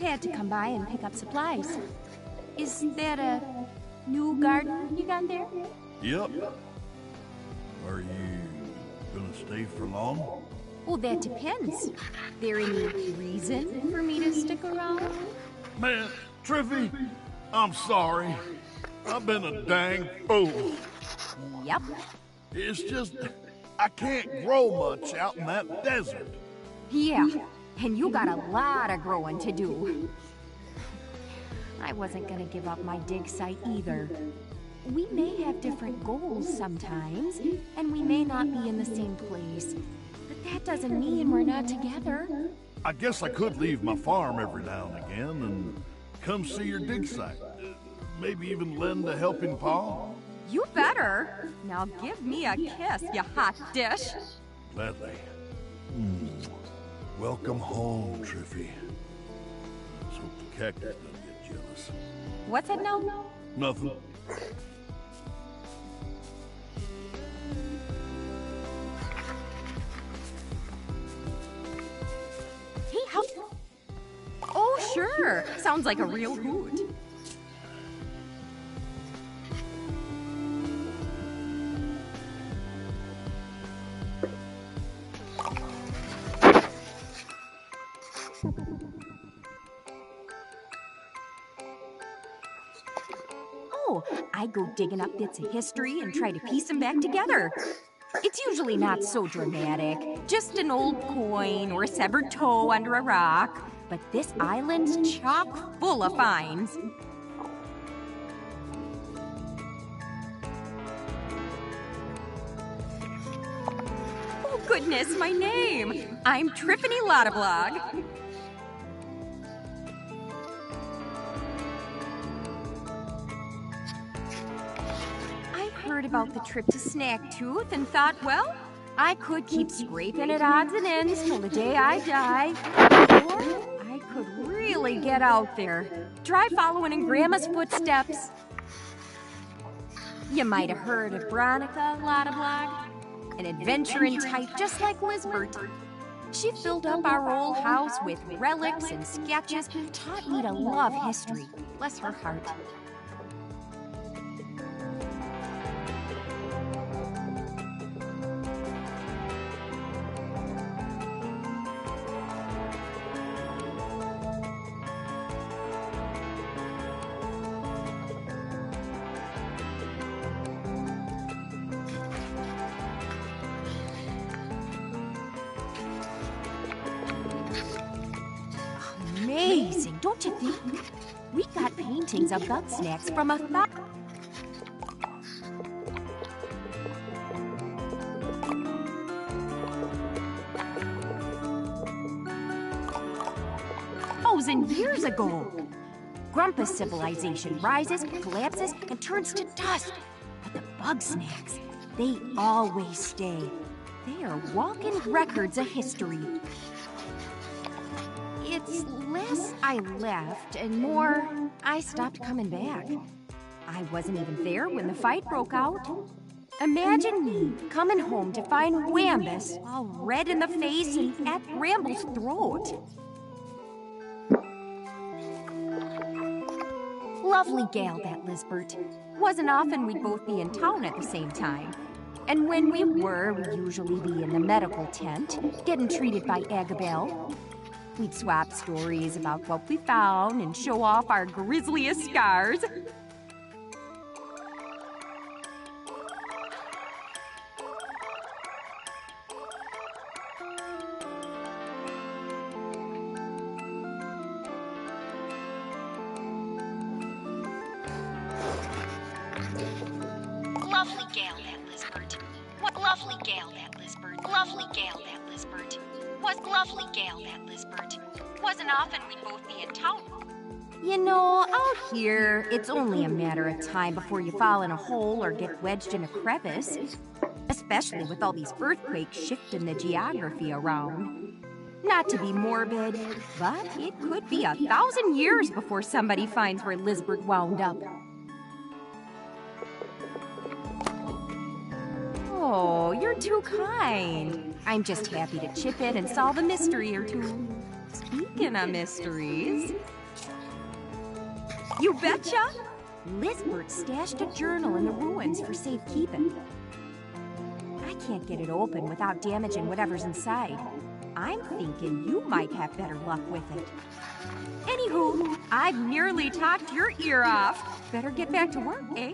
Had to come by and pick up supplies. Is that a new garden you got there? Yep. Are you gonna stay for long? Well, that depends. There any reason for me to stick around? Man, Triffy, I'm sorry. I've been a dang fool. Yep. It's just, I can't grow much out in that desert. Yeah, and you got a lot of growing to do. I wasn't gonna give up my dig site either. We may have different goals sometimes, and we may not be in the same place. But that doesn't mean we're not together. I guess I could leave my farm every now and again and come see your dig site. Maybe even lend a helping paw. You better. Now give me a kiss, you hot dish. Gladly. Hmm. Welcome home, Triffy. Let's hope the cactus doesn't get jealous. What's that now? Nothing. Hey, how? Oh, sure. Sounds like a real hoot. I go digging up bits of history and try to piece them back together. It's usually not so dramatic, just an old coin or a severed toe under a rock. But this island's chock full of finds. Oh, goodness, my name! I'm Triffany Lottablog. Heard about the trip to Snaktooth and thought, well, I could keep scraping at odds and ends till the day I die. Or I could really get out there. Try following in Grandma's footsteps. You might have heard of Veronica Lottablog, an adventuring type just like Lizbert. She filled up our old house with relics and sketches, taught me to love history. Bless her heart. Of Bugsnax from a thou- thousand years ago. Grumpus civilization rises, collapses, and turns to dust. But the Bugsnax, they always stay. They are walking records of history. Less I left and more I stopped coming back. I wasn't even there when the fight broke out. Imagine me coming home to find Wambus all red in the face and at Bramble's throat. Lovely gal, that Lizbert. Wasn't often we'd both be in town at the same time. And when we were, we'd usually be in the medical tent, getting treated by Eggabell. We'd swap stories about what we found and show off our grisliest scars. It's only a matter of time before you fall in a hole or get wedged in a crevice. Especially with all these earthquakes shifting the geography around. Not to be morbid, but it could be a thousand years before somebody finds where Lizbert wound up. Oh, you're too kind. I'm just happy to chip in and solve a mystery or two. Speaking of mysteries. You betcha! Lizbert stashed a journal in the ruins for safekeeping. I can't get it open without damaging whatever's inside. I'm thinking you might have better luck with it. Anywho, I've nearly talked your ear off. Better get back to work, eh?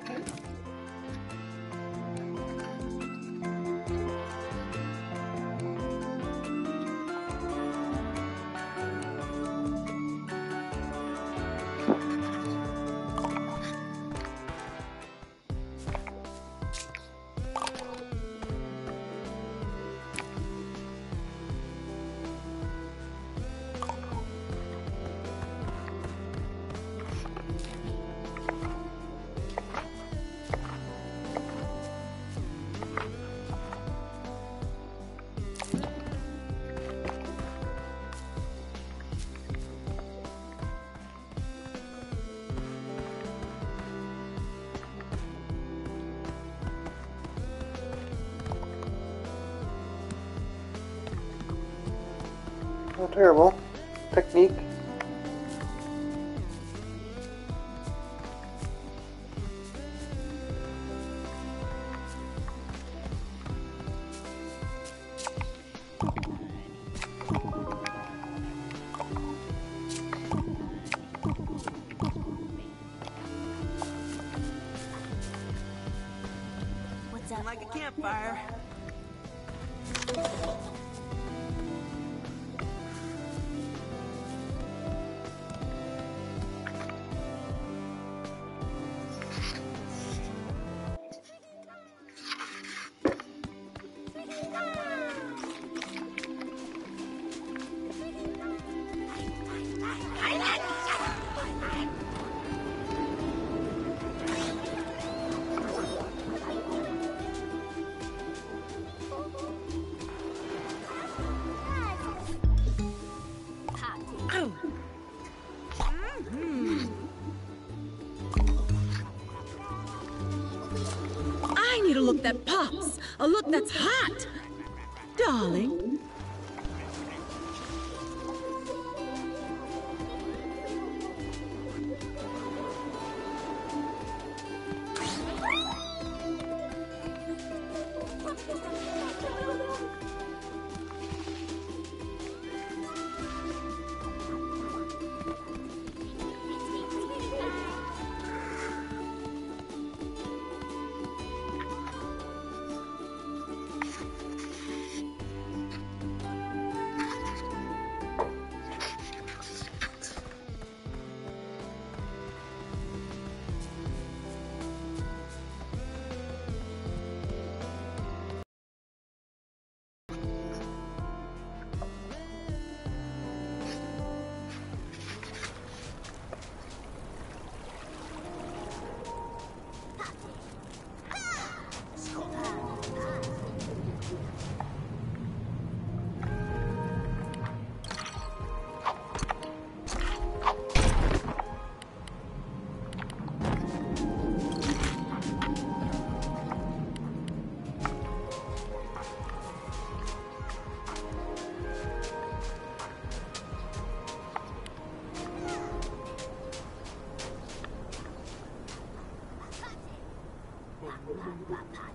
have about that.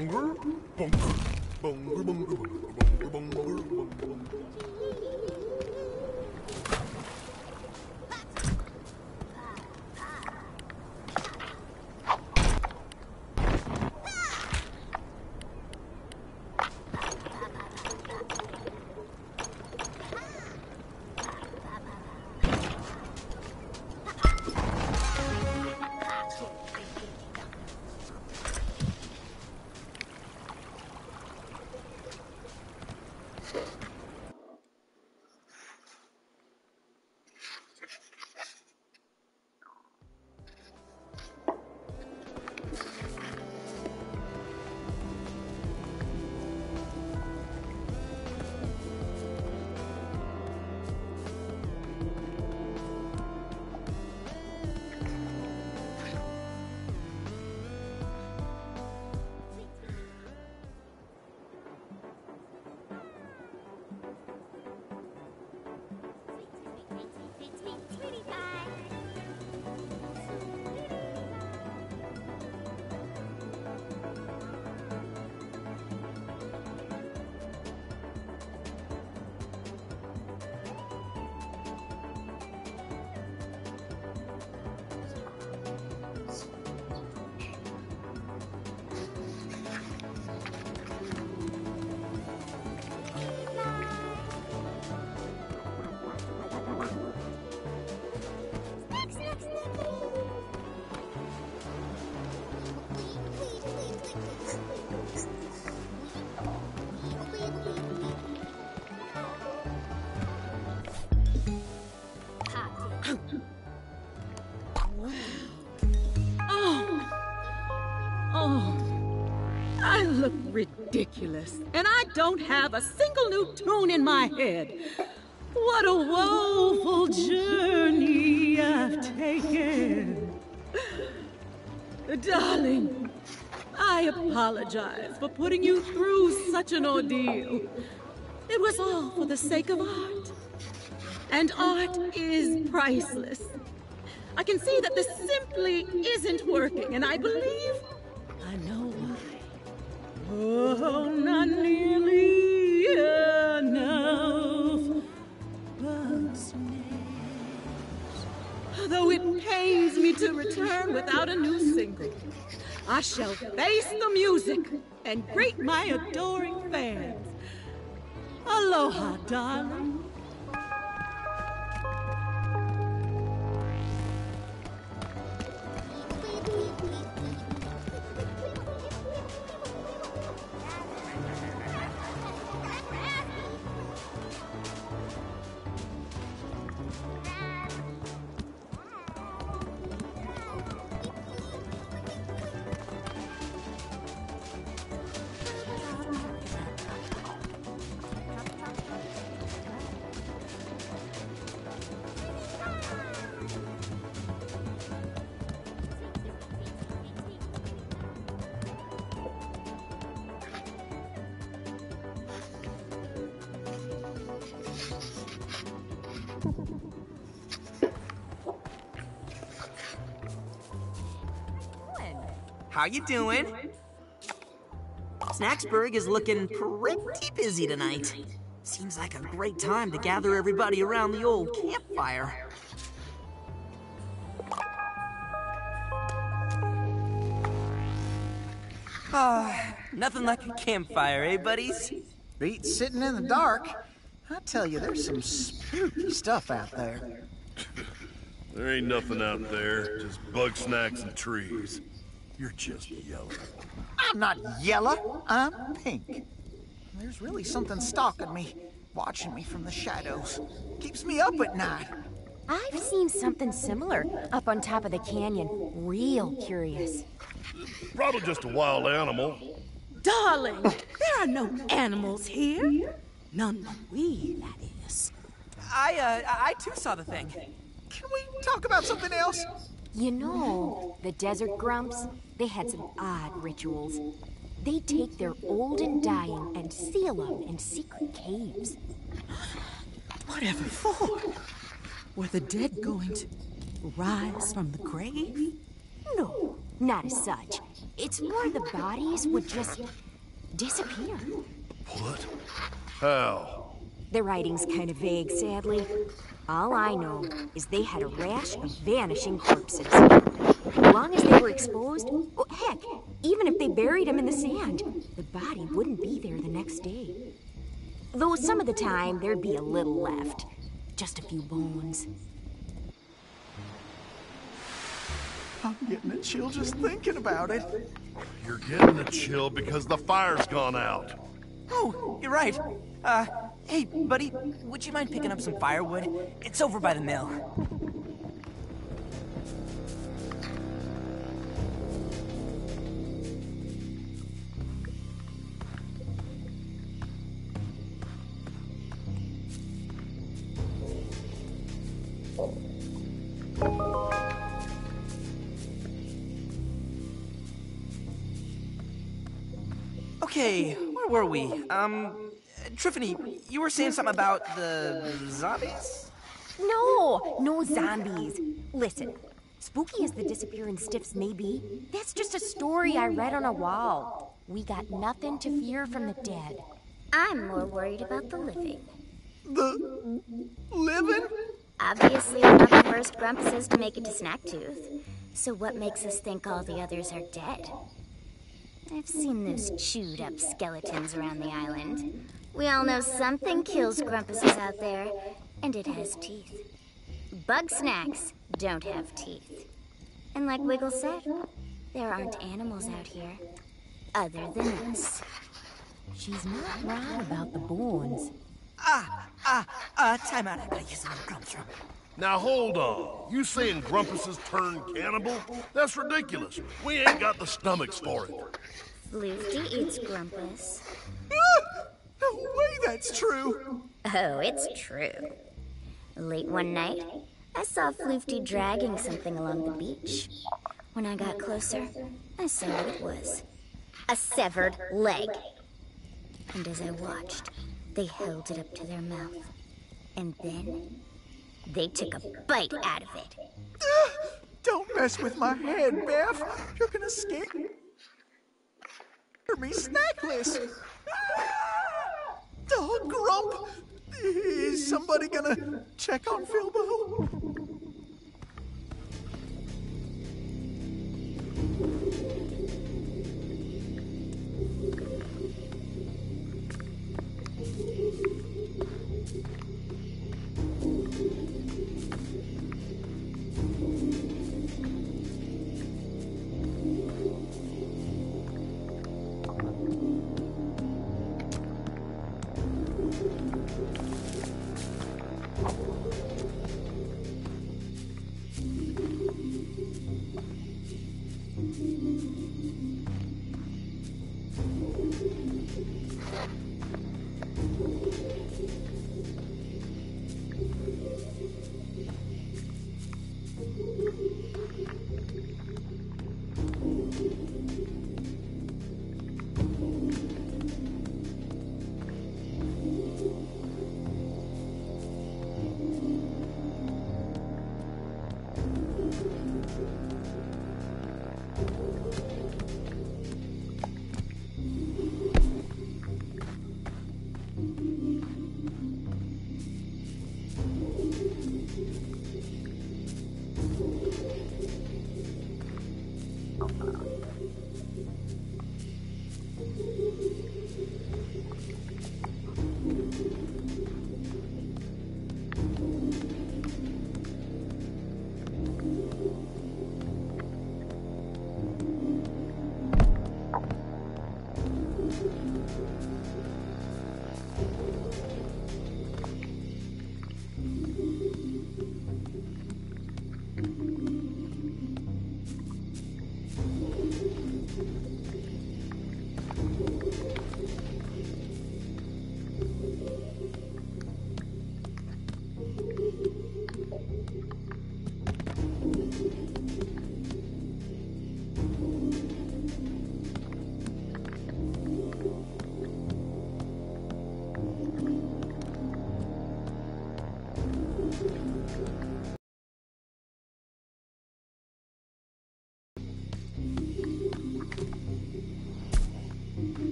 Bunger, bunker, bunger, bunger, bunger, ridiculous, and I don't have a single new tune in my head. What a woeful journey I've taken. Darling, I apologize for putting you through such an ordeal. It was all for the sake of art. And art is priceless. I can see that this simply isn't working, and I believe I know. Oh, not nearly enough. Though it pains me to return without a new single, I shall face the music and greet my adoring fans. Aloha, darling. How you doing? Snaxburg is looking pretty busy tonight. Seems like a great time to gather everybody around the old campfire. Ah, nothing like a campfire, eh, buddies? Beats sitting in the dark. I tell you, there's some spooky stuff out there. There ain't nothing out there, just Bugsnax and trees. You're just yellow. I'm not yellow, I'm pink. There's really something stalking me, watching me from the shadows. Keeps me up at night. I've seen something similar up on top of the canyon. Real curious. Probably just a wild animal. Darling, there are no animals here. None but we, that is. I, uh, I too saw the thing. Can we talk about something else? You know, the desert grumps, they had some odd rituals. They take their old and dying and seal them in secret caves. Whatever for? Were the dead going to rise from the grave? No, not as such. It's more the bodies would just disappear. What? How? The writing's kind of vague, sadly. All I know is they had a rash of vanishing corpses. As long as they were exposed, oh, heck, even if they buried them in the sand, the body wouldn't be there the next day. Though some of the time there'd be a little left. Just a few bones. I'm getting a chill just thinking about it. You're getting a chill because the fire's gone out. Oh, you're right. Uh, hey, buddy, would you mind picking up some firewood? It's over by the mill. Okay, where were we? Um, Triffany, you were saying something about the zombies? No, no zombies. Listen, spooky as the disappearing stiffs may be, that's just a story I read on a wall. We got nothing to fear from the dead. I'm more worried about the living. The living? Obviously, we're not the first Grumpuses to make it to Snaktooth. So what makes us think all the others are dead? I've seen those chewed up skeletons around the island. We all know something kills Grumpuses out there, and it has teeth. Bugsnax don't have teeth. And like Wiggle said, there aren't animals out here other than us. She's not right about the bones. Ah, ah, ah, time out. I gotta use some grumps room. Now hold on. You saying Grumpuses turn cannibal? That's ridiculous. We ain't got the stomachs for it. Floofty eats Grumpus. No way that's true. Oh, it's true. Late one night, I saw Floofty dragging something along the beach. When I got closer, I saw what it was a severed leg. And as I watched, they held it up to their mouth. And then they took a bite out of it. Ah, don't mess with my head, Beth. You're gonna scare me snackless. Ah! Dog Grump. Is somebody gonna check on Filbo?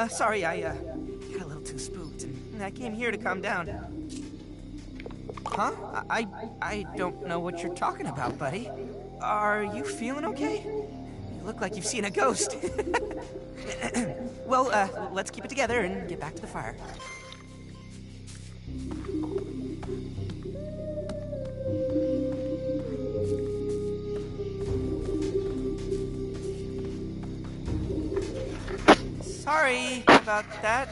Uh, sorry, I, uh, got a little too spooked, and I came here to calm down. Huh? I, I, don't know what you're talking about, buddy. Are you feeling okay? You look like you've seen a ghost. well, uh, let's keep it together and get back to the fire. About that.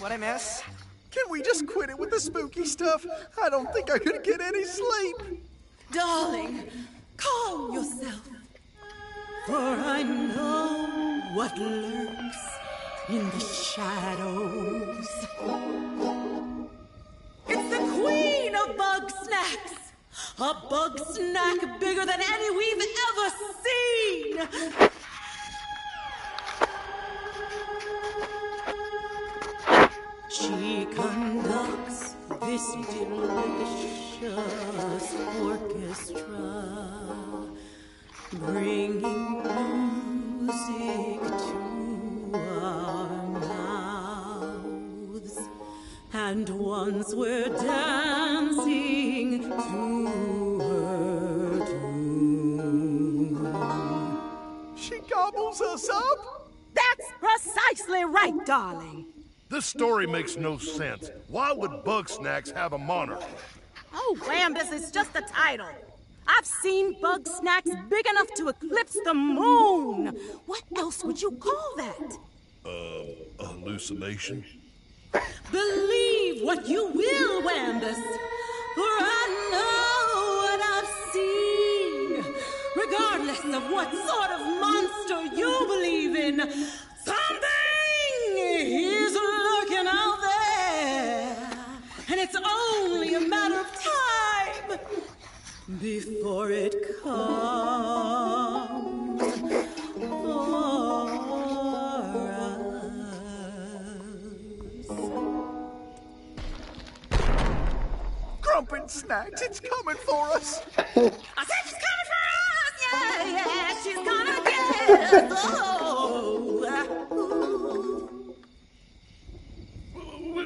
What I miss? Can we just quit it with the spooky stuff? I don't think I could get any sleep. Darling, calm yourself. For I know what lurks in the shadows. It's the queen of Bugsnax! A Bugsnak bringing music to our mouths. And once we're dancing to her tune. She gobbles us up? That's precisely right, darling. This story makes no sense. Why would Bugsnax have a monarch? Oh, Wambus is just the title. I've seen bug snacks big enough to eclipse the moon. What else would you call that? Uh, hallucination? Believe what you will, Wambus, for I know what I've seen. Regardless of what sort of monster you believe in, something is lurking out it's only a matter of time before it comes for Snacks, it's coming for us. I said she's coming for us! Yeah, yeah, she's gonna get us! Oh.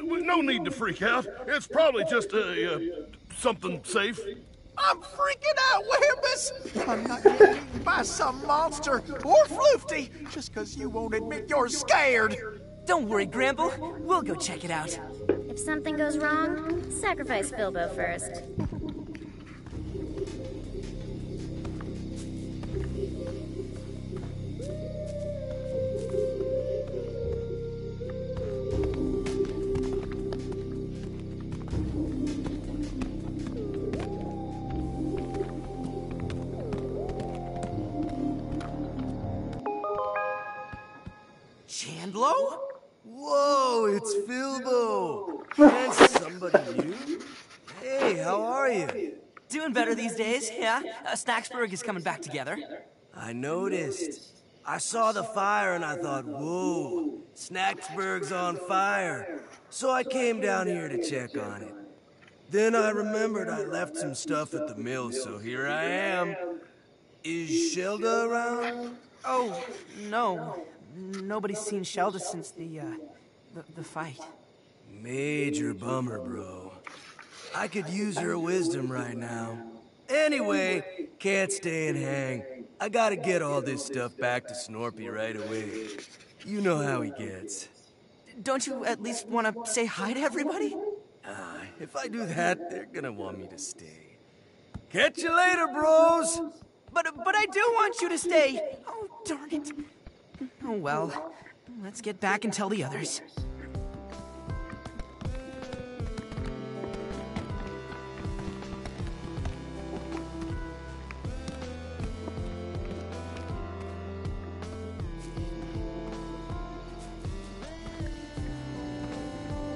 No need to freak out. It's probably just a, uh, something safe. I'm freaking out, Wambus! I'm not getting eaten by some monster or Floofty just because you won't admit you're scared. Don't worry, Gramble. We'll go check it out. If something goes wrong, sacrifice Filbo first. Chandlo? Whoa, it's Filbo! And somebody new? Hey, how are you? Doing better these days, yeah. Uh, Snaxburg is coming back together. I noticed. I saw the fire and I thought, whoa, Snaxburg's on fire. So I came down here to check on it. Then I remembered I left some stuff at the mill, so here I am. Is Shelda around? Oh, no. Nobody's seen Shelda since the, uh, the, the fight. Major bummer, bro. I could use your wisdom right now. Anyway, can't stay and hang. I gotta get all this stuff back to Snorpy right away. You know how he gets. Don't you at least want to say hi to everybody? Ah, if I do that, they're gonna want me to stay. Catch you later, bros! But, but I do want you to stay. Oh, darn it. Oh, well. Let's get back and tell the others.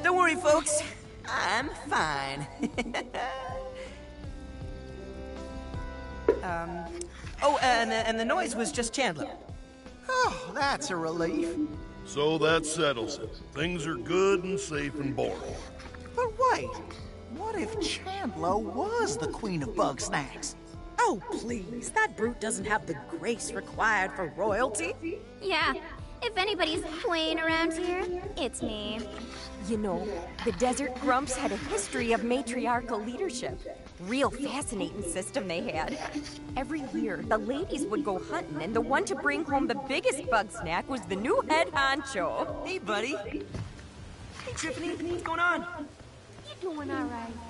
Don't worry, folks. I'm fine. um. Oh, and, and the noise was just Chandlo. Oh, that's a relief. So that settles it. Things are good and safe and boring. But wait, what if Chandlo was the queen of Bugsnax? Oh, please. That brute doesn't have the grace required for royalty. Yeah, if anybody's queen around here, it's me. You know, the Desert Grumps had a history of matriarchal leadership. Real fascinating system they had. Every year, the ladies would go hunting, and the one to bring home the biggest Bugsnak was the new head honcho. Hey, buddy. Hey, Triffany, what's going on? You doing all right?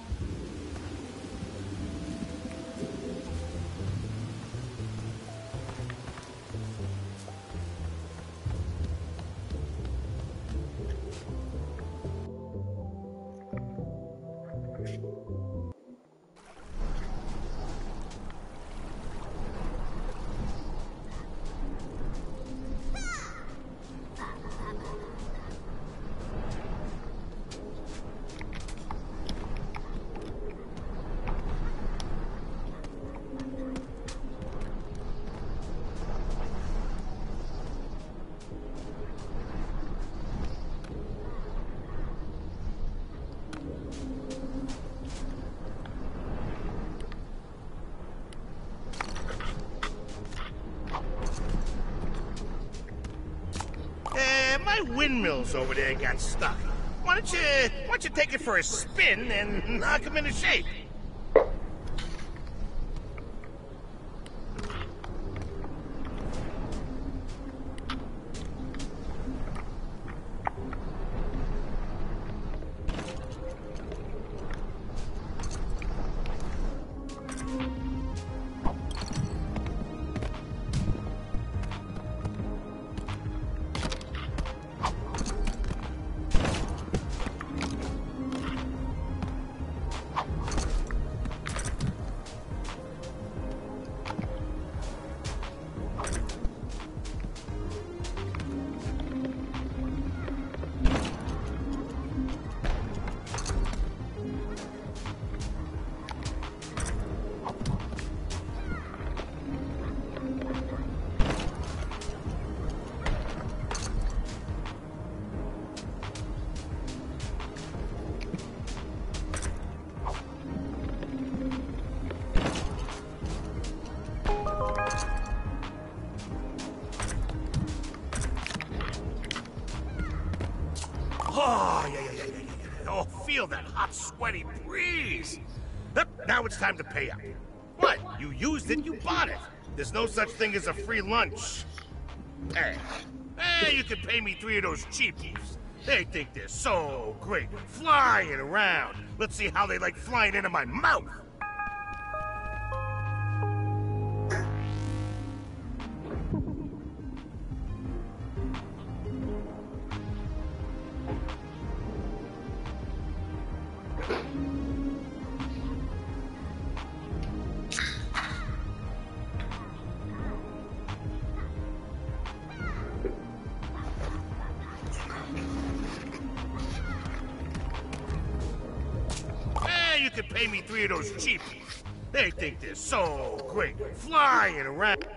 Windmills over there got stuck. Why don't you, why don't you take it for a spin and knock them into shape? Such thing as a free lunch. Hey, hey, you can pay me three of those cheapies. They think they're so great, flying around. Let's see how they like flying into my mouth. Flying around.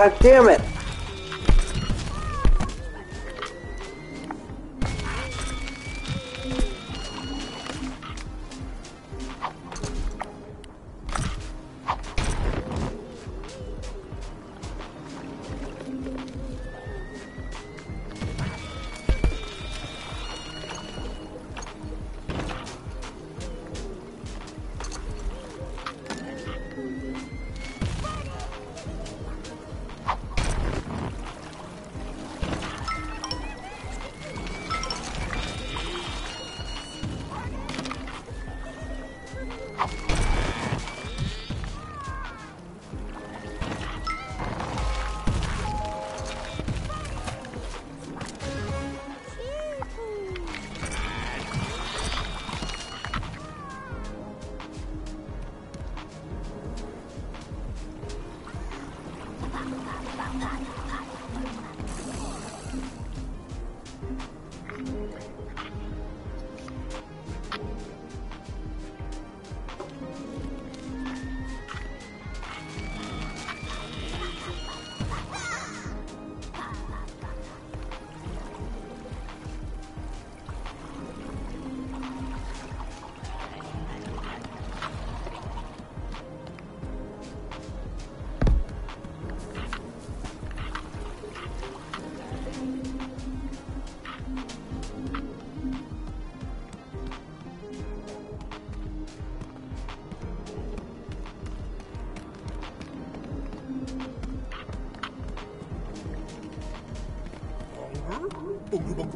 God damn it.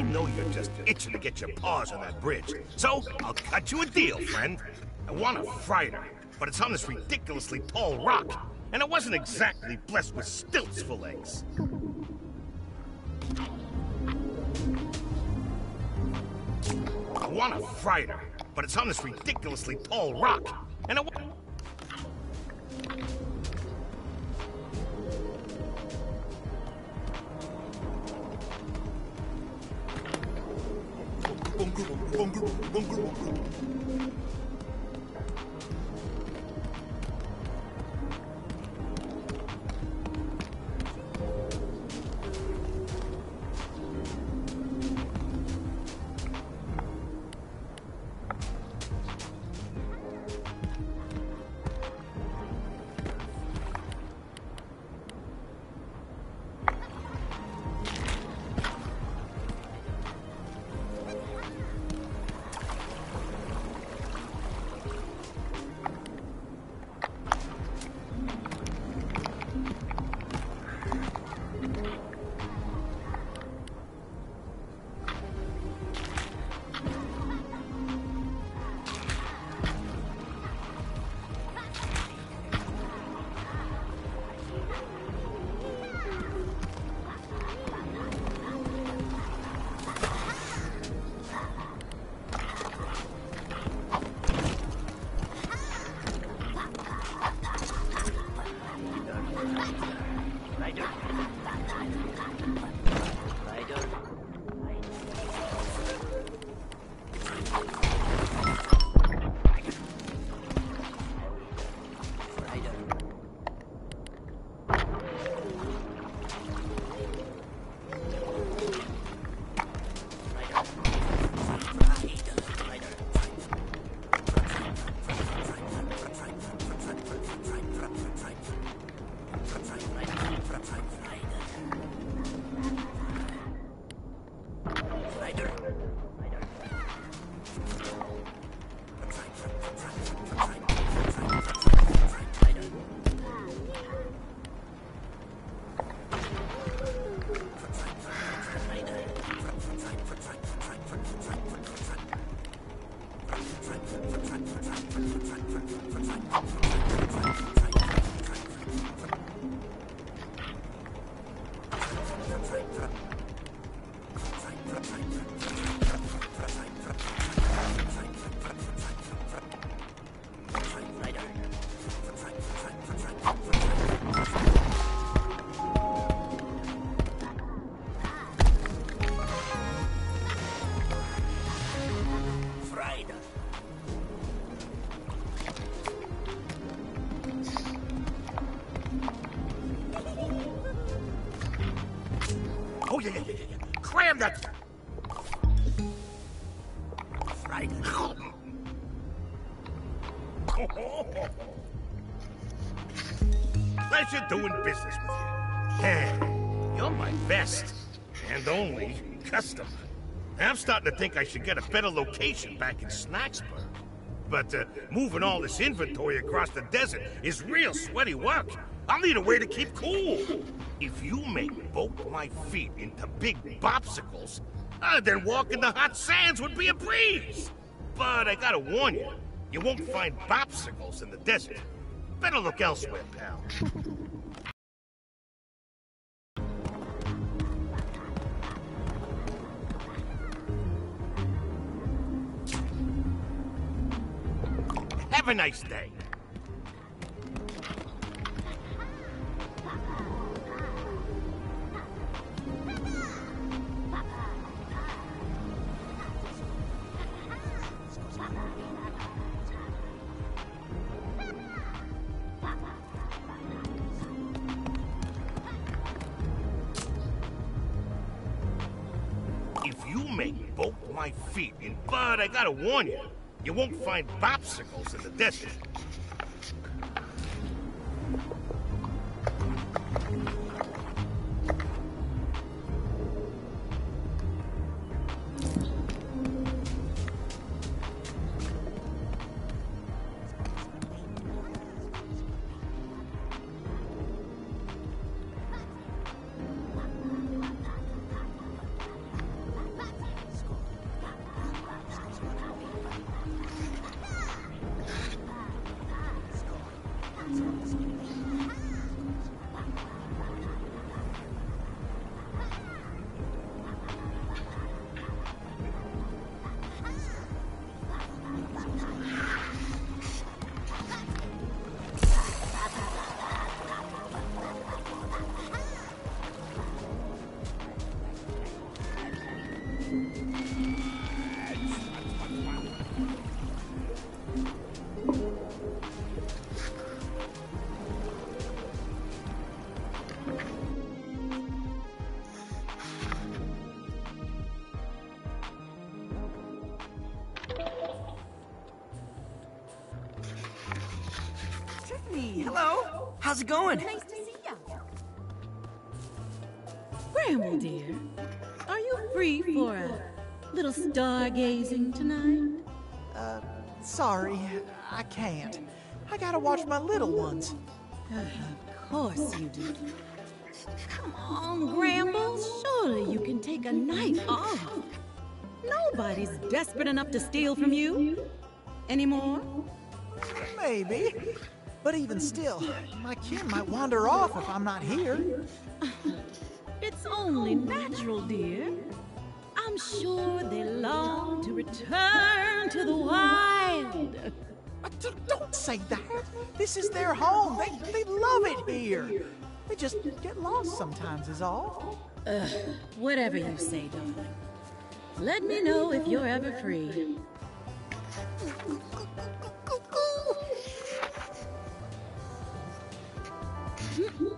I know you're just itching to get your paws on that bridge. So, I'll cut you a deal, friend. I want a freighter, but it's on this ridiculously tall rock, and it wasn't exactly blessed with stilts for legs. I want a freighter, but it's on this ridiculously tall rock, and it starting to think I should get a better location back in Snaxburg. But uh, moving all this inventory across the desert is real sweaty work. I'll need a way to keep cool. If you make both my feet into big bopsicles, uh, then walking the hot sands would be a breeze. But I gotta warn you, you won't find bopsicles in the desert. Better look elsewhere, pal. A nice day. If you make both my feet in, but I gotta warn you, you won't find popsicles in the desert. My of course you do. Come on, Gramble. Surely you can take a night off. Nobody's desperate enough to steal from you. Anymore? Maybe. But even still, my kin might wander off if I'm not here. It's only natural, dear. I'm sure they long to return to the wild. Don't, say that. This is their home. They, they love it here. They just get lost sometimes is all. Ugh, whatever you say, darling. Let me know if you're ever free.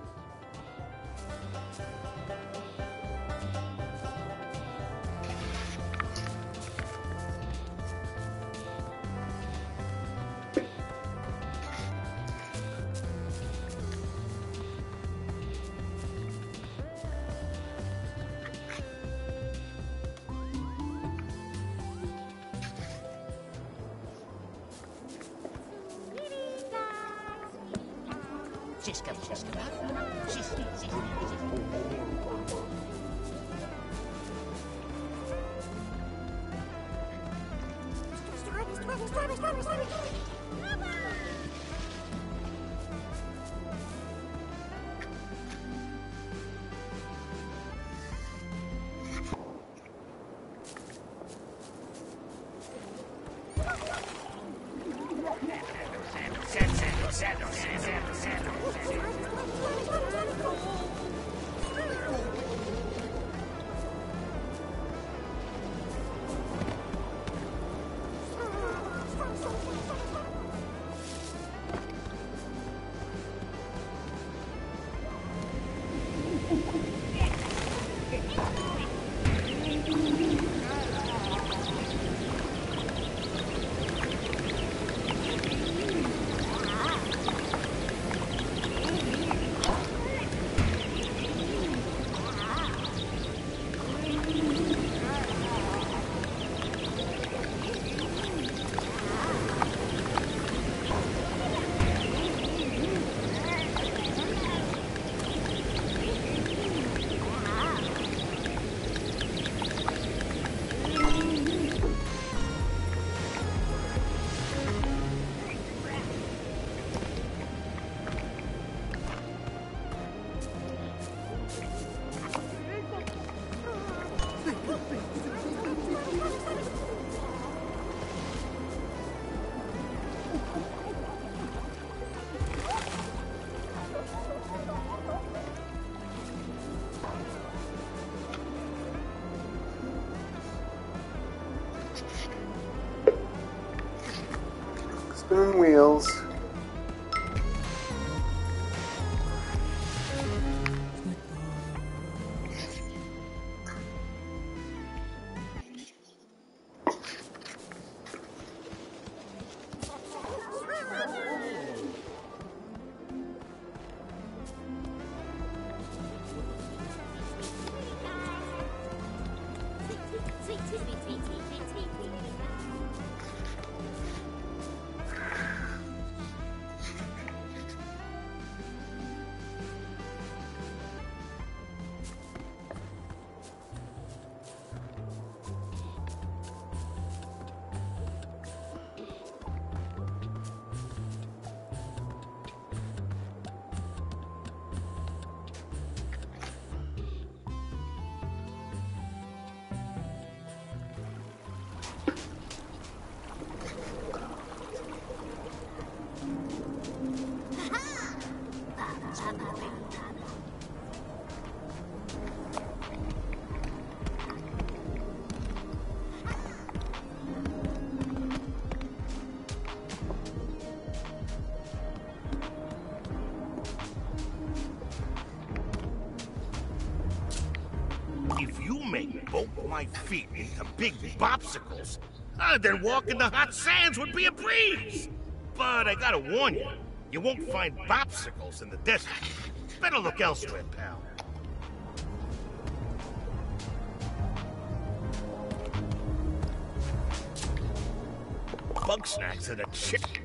my feet into big bopsicles, uh, then walking the hot sands would be a breeze. But I gotta warn you, you won't find bopsicles in the desert. Better look elsewhere, pal. Bugsnax are a chick.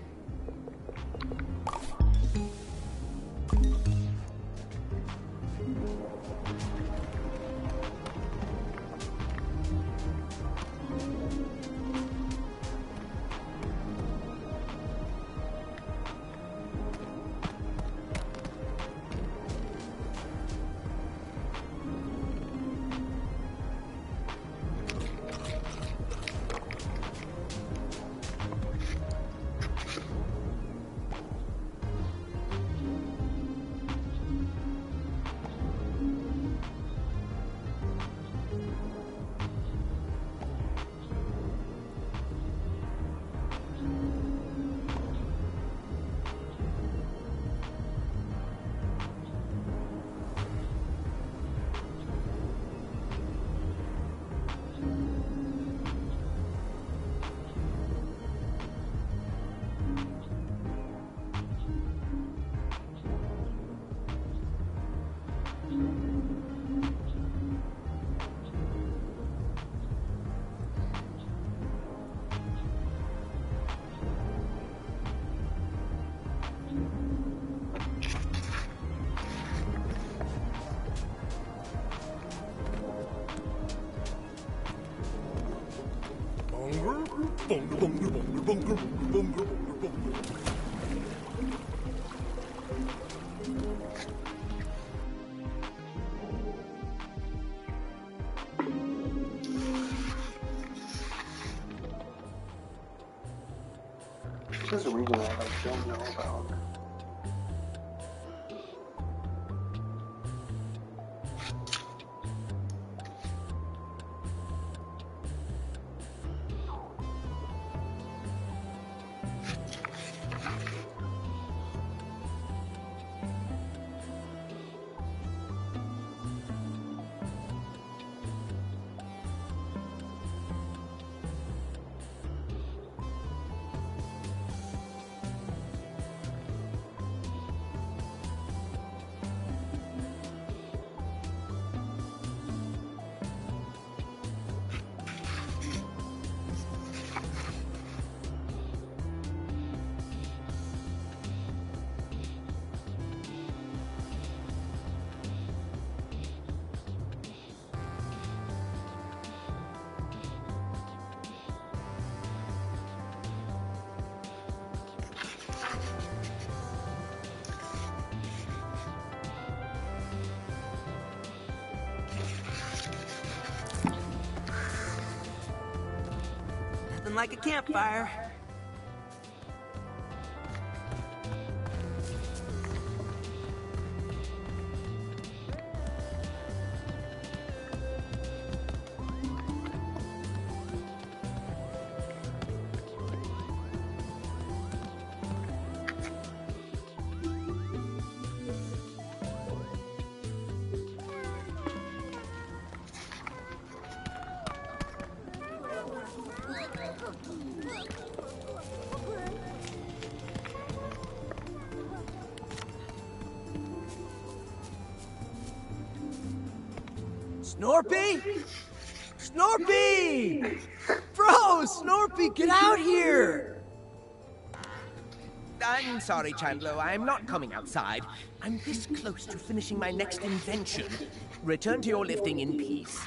Like a campfire. Sorry, Chandlo. I'm not coming outside. I'm this close to finishing my next invention. Return to your lifting in peace.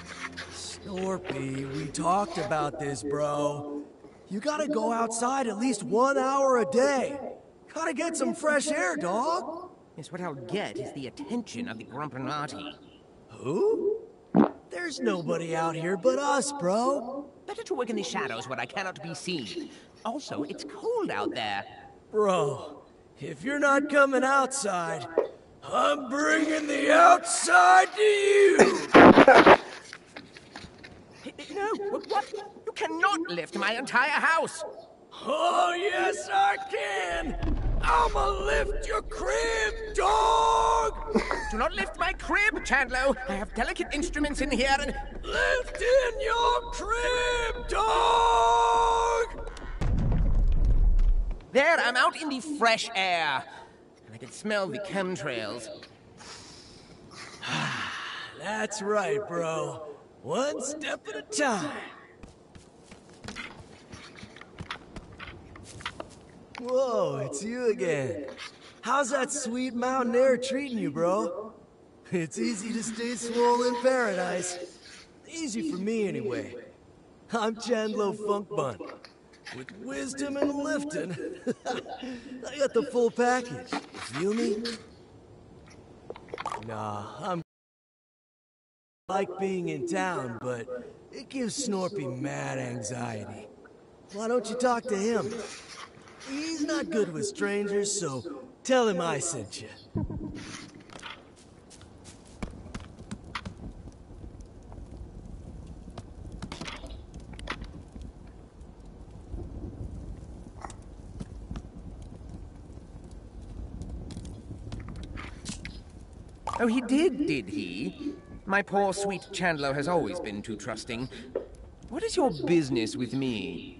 Snorpy, we talked about this, bro. You gotta go outside at least one hour a day. Gotta get some fresh air, dog. Yes, what I'll get is the attention of the Grumpinati. Who? There's nobody out here but us, bro. Better to work in the shadows where I cannot be seen. Also, it's cold out there. Bro, if you're not coming outside, I'm bringing the outside to you! no, what? You cannot lift my entire house! Oh, yes, I can! I'ma lift your crib, dog! Do not lift my crib, Chandlo. I have delicate instruments in here and. Lift in your crib, dog! There, I'm out in the fresh air. And I can smell the chemtrails. That's right, bro. One step at a time. Whoa, it's you again. How's that sweet mountain air treating you, bro? It's easy to stay swole in paradise. Easy for me, anyway. I'm Chandlo Funkbun. With wisdom and lifting, I got the full package. You me? Nah, I'm like being in town, but it gives Snorpy mad anxiety. Why don't you talk to him? He's not good with strangers, so tell him I sent you. Oh, he did, did he? My poor sweet Chandlo has always been too trusting. What is your business with me?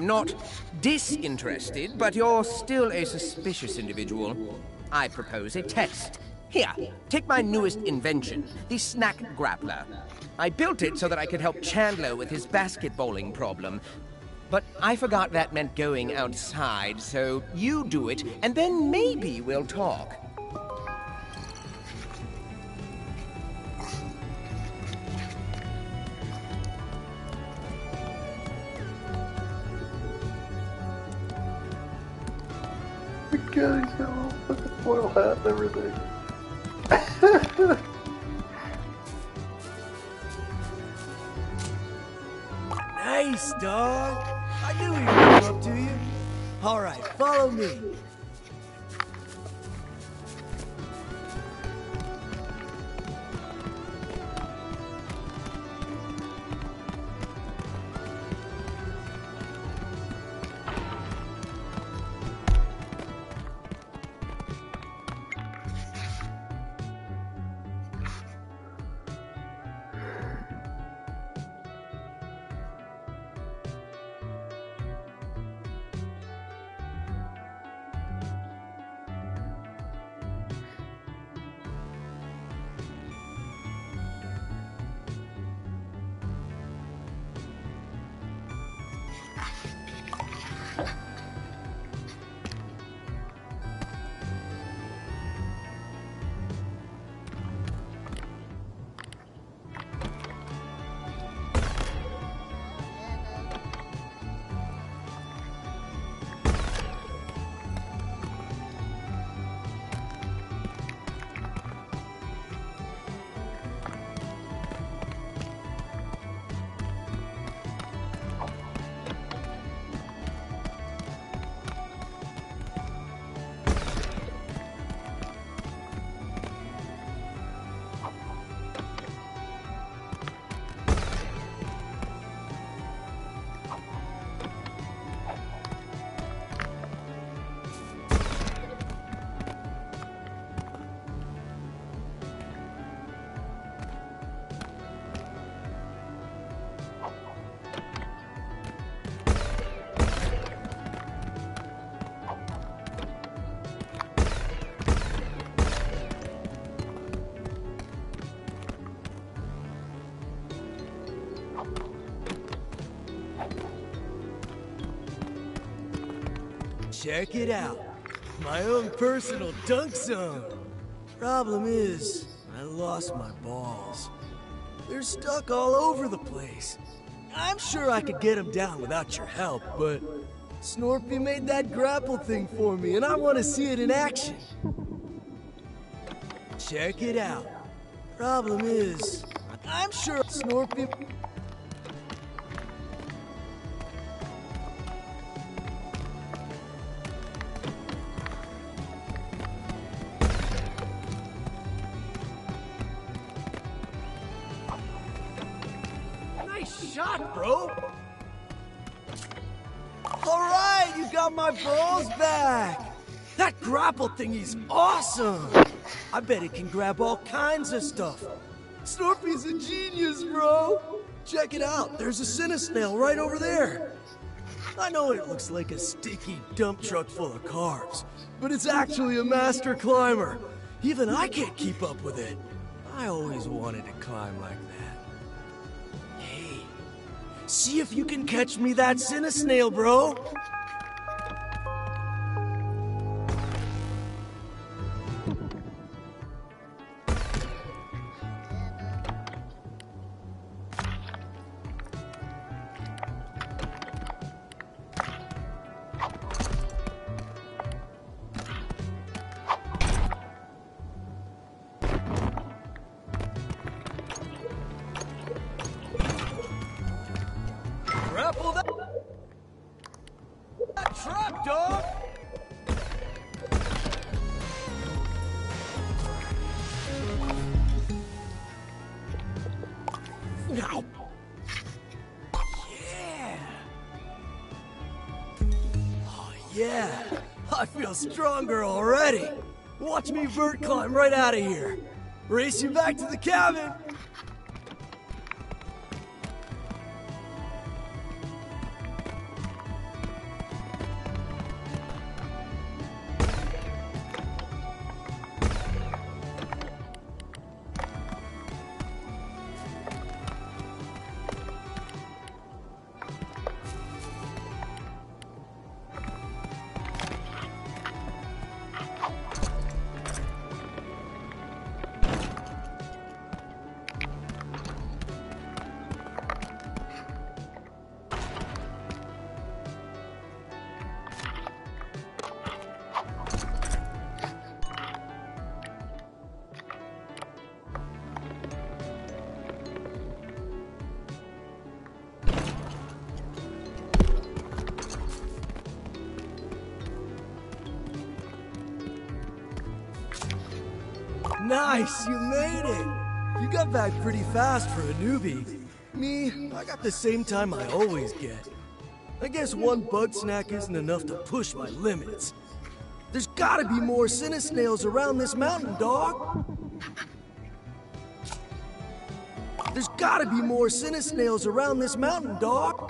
I'm not disinterested, but you're still a suspicious individual. I propose a test. Here, take my newest invention, the Snack Grappler. I built it so that I could help Chandlo with his basketballing problem. But I forgot that meant going outside, so you do it, and then maybe we'll talk. Check it out. My own personal dunk zone. Problem is, I lost my balls. They're stuck all over the place. I'm sure I could get them down without your help, but Snorpy made that grapple thing for me, and I want to see it in action. Check it out. Problem is, I'm sure Snorpy. Grapple thingy's awesome. I bet it can grab all kinds of stuff. Snorpy's a genius, bro. Check it out. There's a Cinnasnail right over there. I know it looks like a sticky dump truck full of carbs, but it's actually a master climber. Even I can't keep up with it. I always wanted to climb like that. Hey, see if you can catch me that Cinnasnail, bro. Stronger already. Watch me vert climb right out of here. Race you back to the cabin. Nice, you made it. You got back pretty fast for a newbie. Me, I got the same time I always get. I guess one Bugsnak isn't enough to push my limits. There's gotta be more snails around this mountain, dog. There's gotta be more snails around this mountain, dog.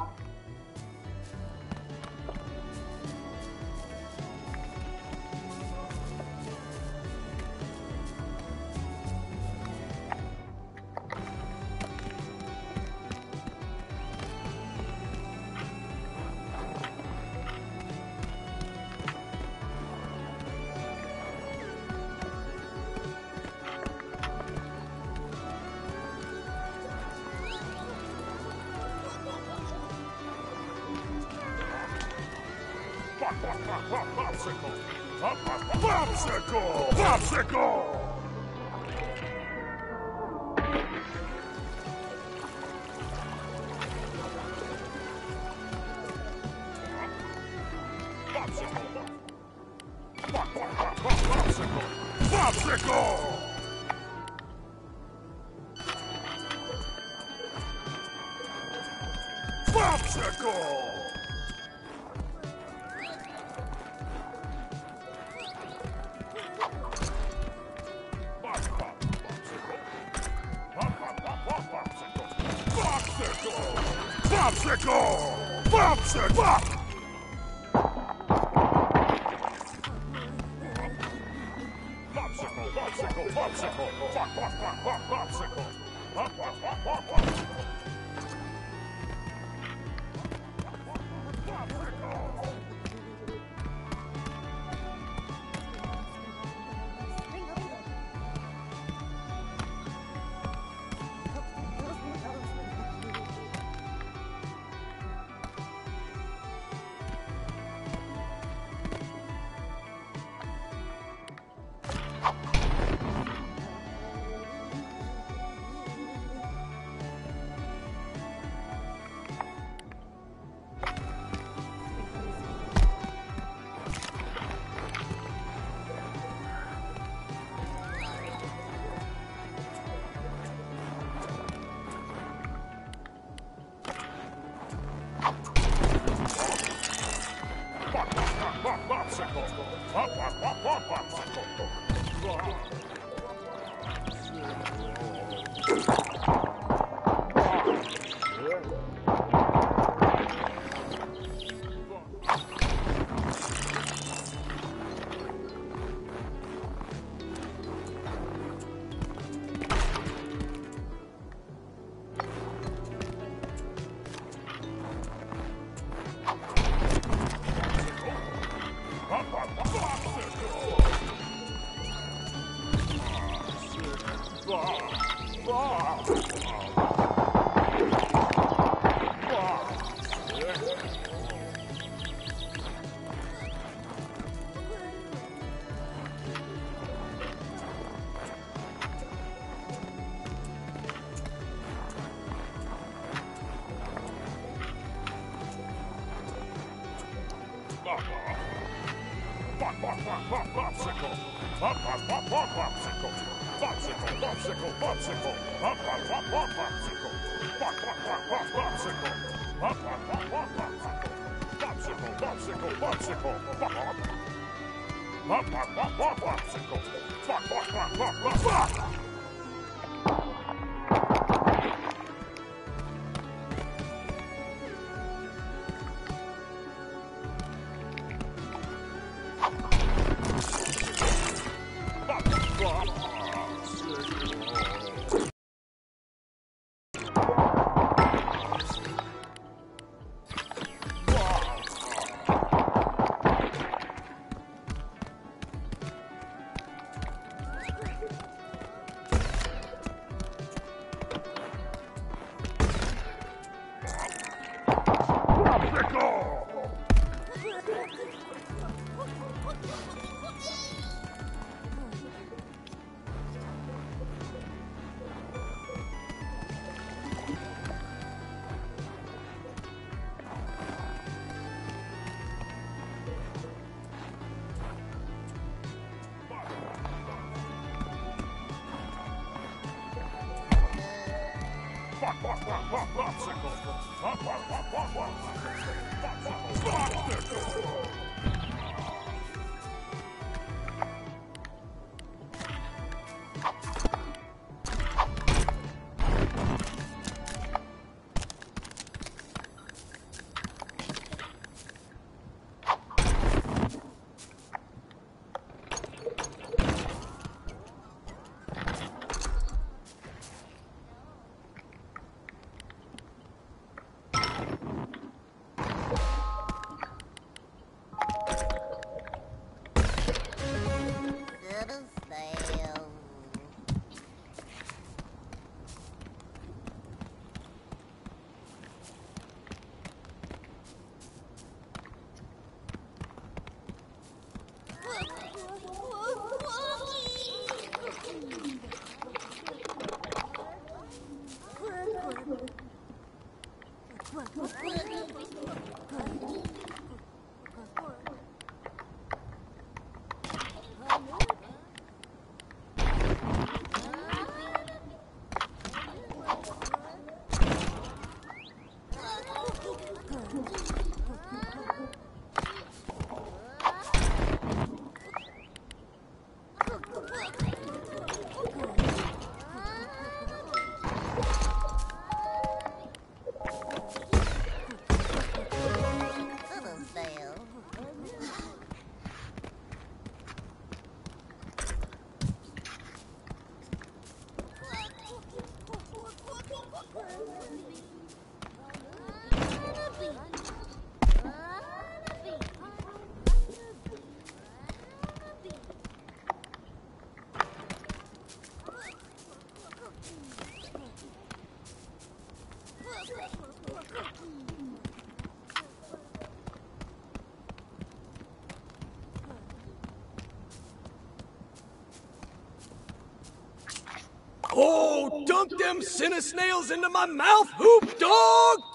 Dunk them Cinnasnails into my mouth, hoop dog!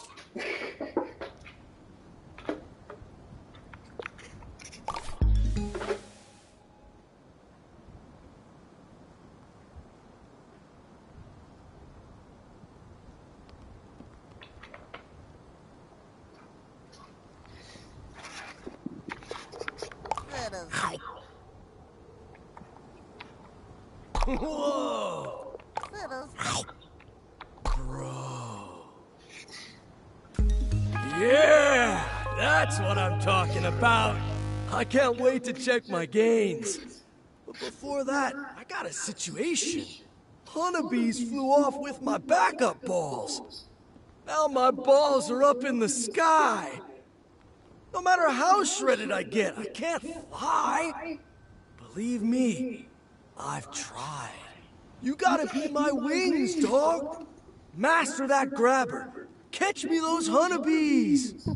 I can't wait to check my gains. But before that, I got a situation. Honeybees flew off with my backup balls. Now my balls are up in the sky. No matter how shredded I get, I can't fly. Believe me, I've tried. You gotta be my wings, dog. Master that grabber. Catch me those honeybees.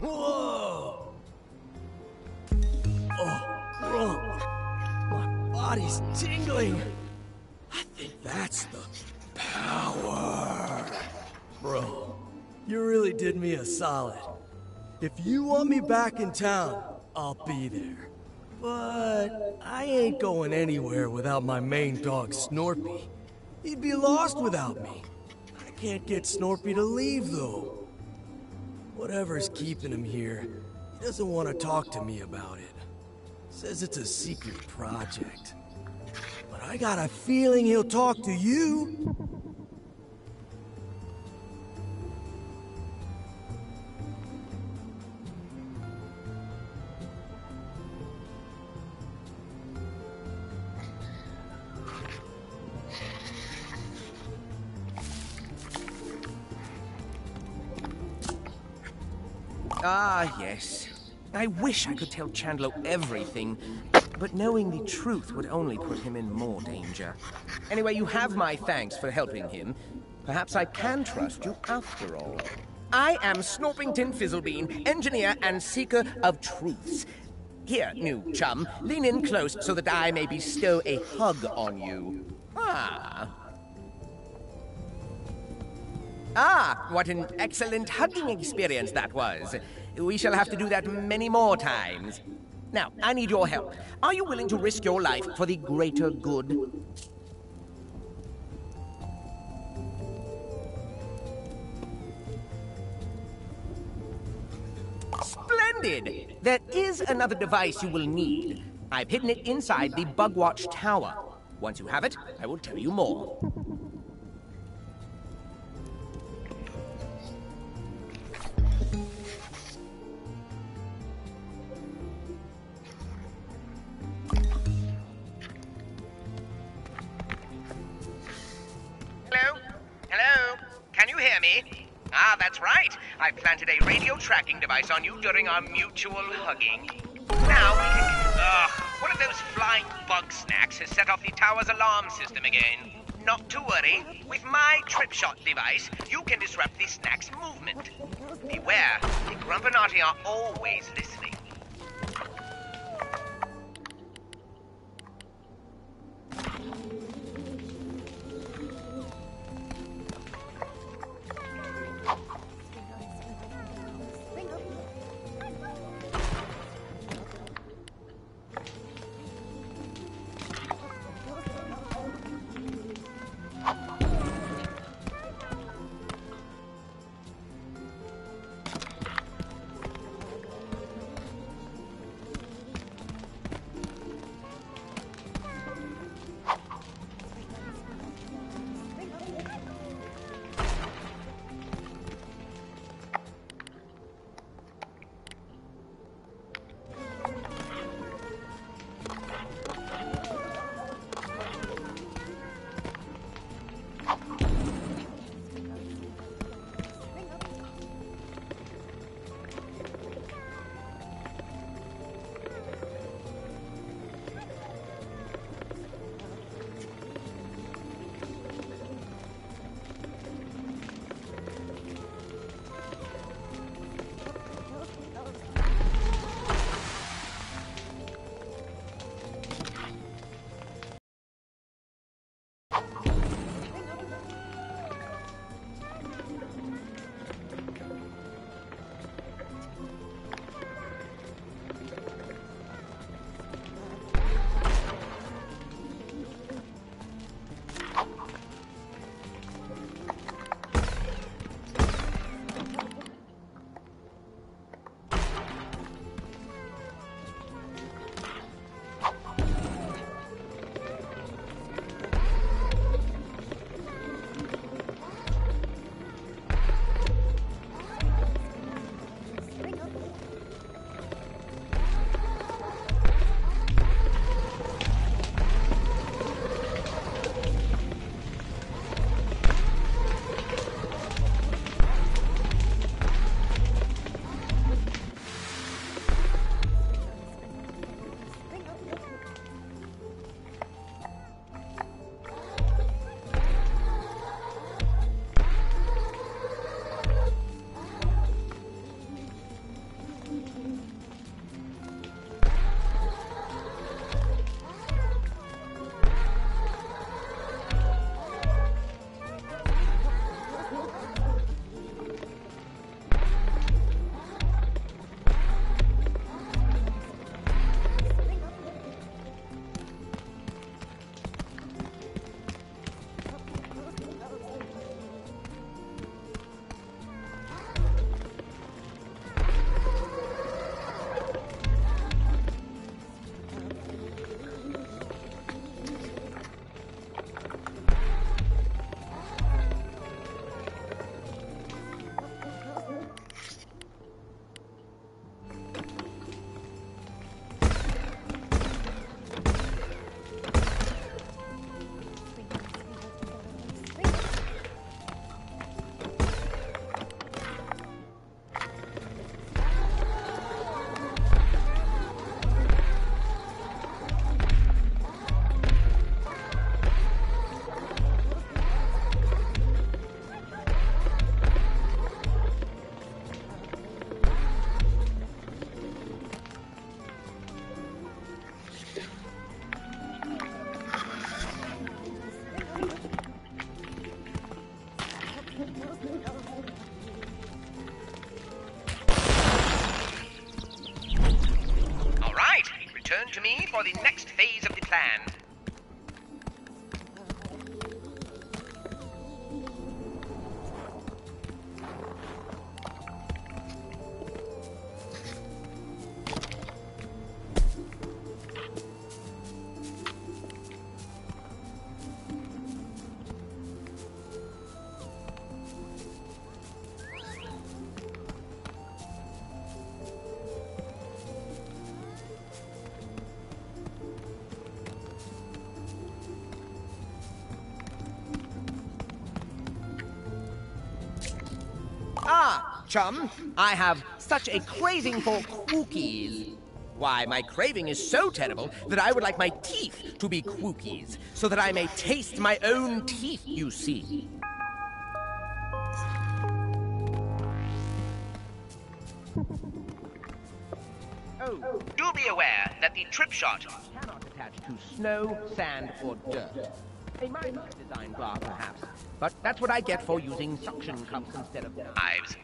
Whoa! Oh, Grump. My body's tingling. I think that's the power. Bro, you really did me a solid. If you want me back in town, I'll be there. But I ain't going anywhere without my main dog, Snorpy. He'd be lost without me. I can't get Snorpy to leave, though. Whatever's keeping him here, he doesn't want to talk to me about it. Says it's a secret project. But I got a feeling he'll talk to you. Ah, yes. I wish I could tell Chandlo everything, but knowing the truth would only put him in more danger. Anyway, you have my thanks for helping him. Perhaps I can trust you after all. I am Snorpington Fizzlebean, engineer and seeker of truths. Here, new chum, lean in close so that I may bestow a hug on you. Ah. Ah, what an excellent hugging experience that was. We shall have to do that many more times. Now, I need your help. Are you willing to risk your life for the greater good? Splendid! There is another device you will need. I've hidden it inside the Bugwatch Tower. Once you have it, I will tell you more. Ah, I planted a radio tracking device on you during our mutual hugging. Now we can. Ugh, one of those flying Bugsnax has set off the tower's alarm system again. Not to worry. With my trip shot device, you can disrupt the snack's movement. Beware, the grumpinati are always listening. Chum, I have such a craving for cookies. Why, my craving is so terrible that I would like my teeth to be cookies, so that I may taste my own teeth, you see. Oh, do be aware that the trip shot cannot attach to snow, sand, or dirt. A minor design flaw, perhaps, but that's what I get for using suction cups instead of knives.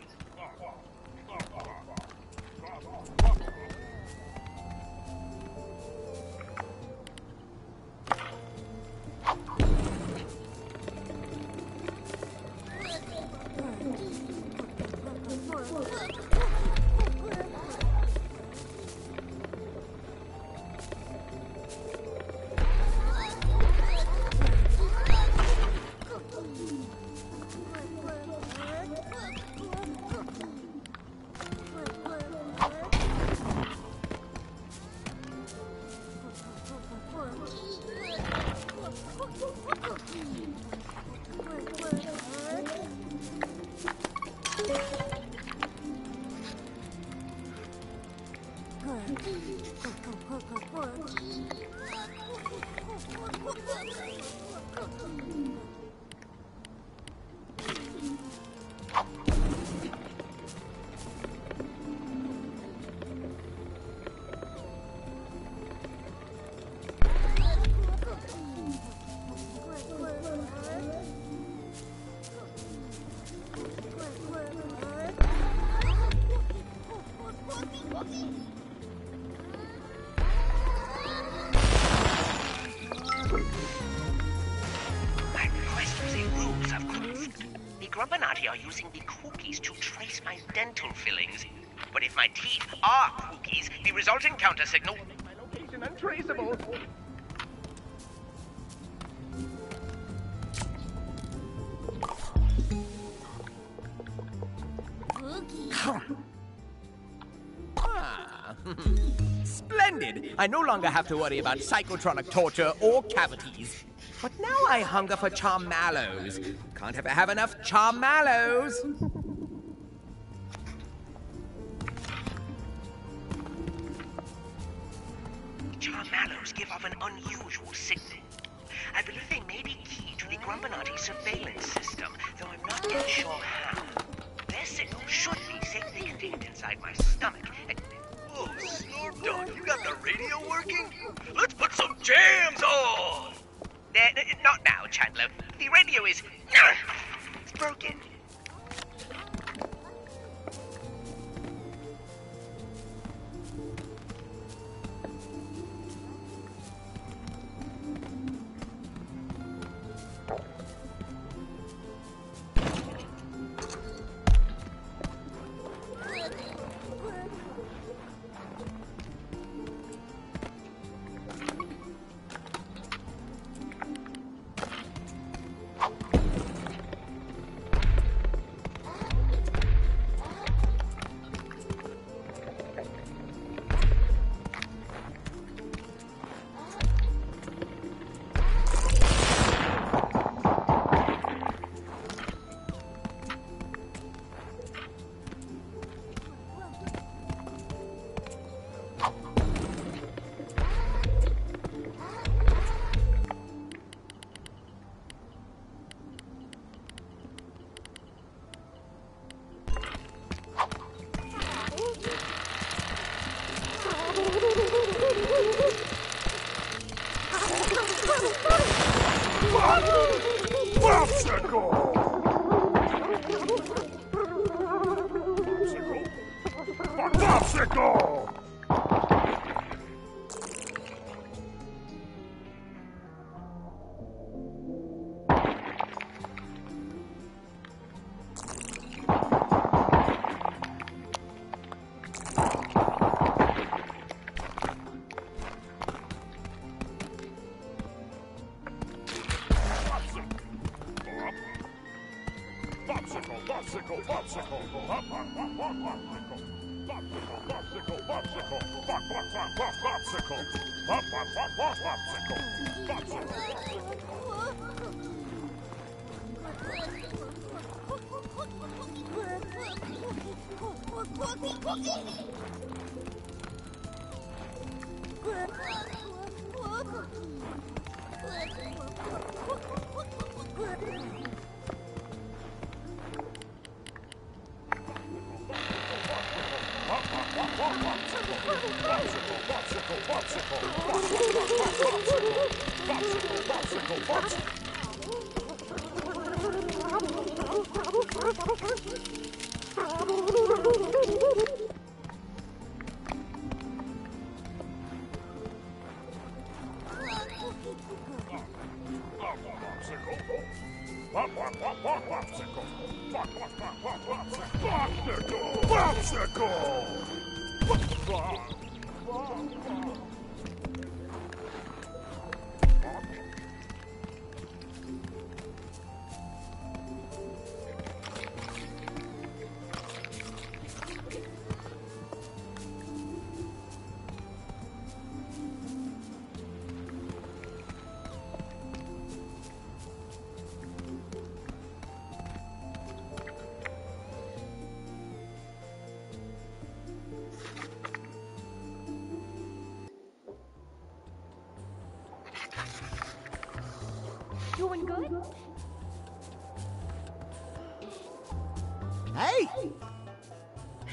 Longer have to worry about psychotronic torture or cavities. But now I hunger for charmallows. Can't ever have enough charmallows.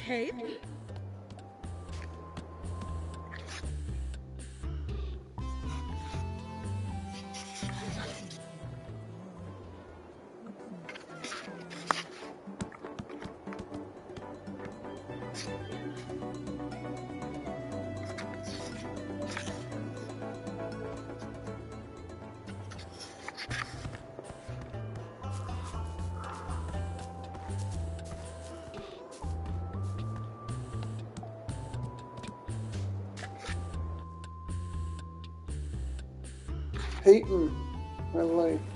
Hey, Hating my life.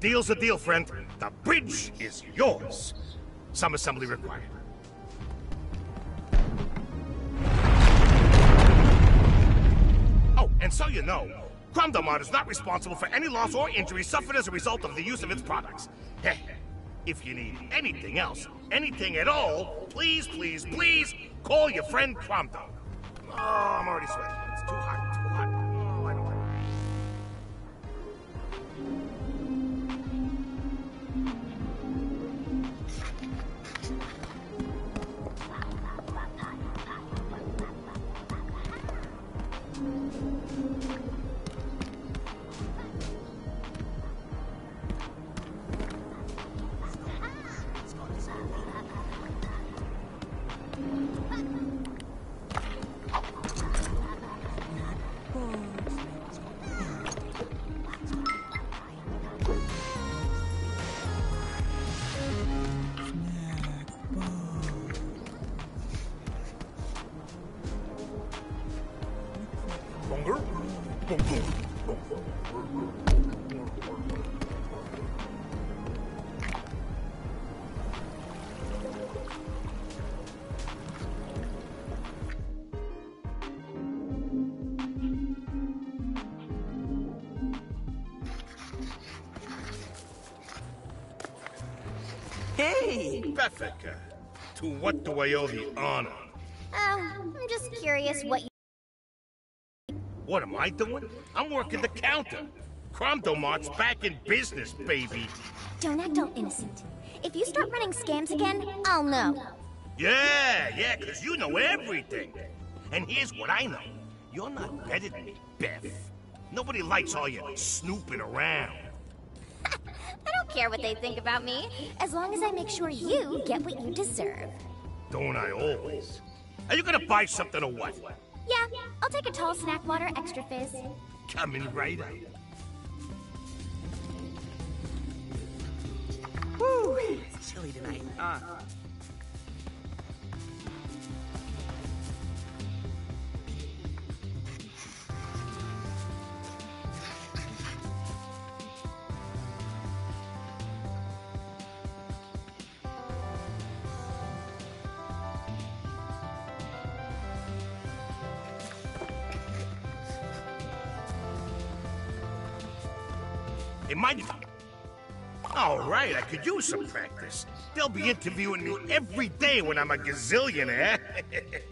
Deal's a deal, friend. The bridge is yours. Some assembly required. Oh, and so you know, Cromdomart is not responsible for any loss or injury suffered as a result of the use of its products. Hey, if you need anything else, anything at all, please, please, please call your friend Cromdo. What I owe the honor? Oh, I'm just curious what you. What am I doing? I'm working the counter. Cromdomart's back in business, baby. Don't act all innocent. If you start running scams again, I'll know. Yeah, yeah, because you know everything. And here's what I know. You're not better than me, Beth. Nobody likes all your snooping around. I don't care what they think about me, as long as I make sure you get what you deserve. Don't I always? Are you gonna buy something or what? Yeah, I'll take a tall snack water extra fizz. Coming right up. Woo! It's chilly tonight. Uh, some practice. They'll be interviewing me every day when I'm a gazillionaire.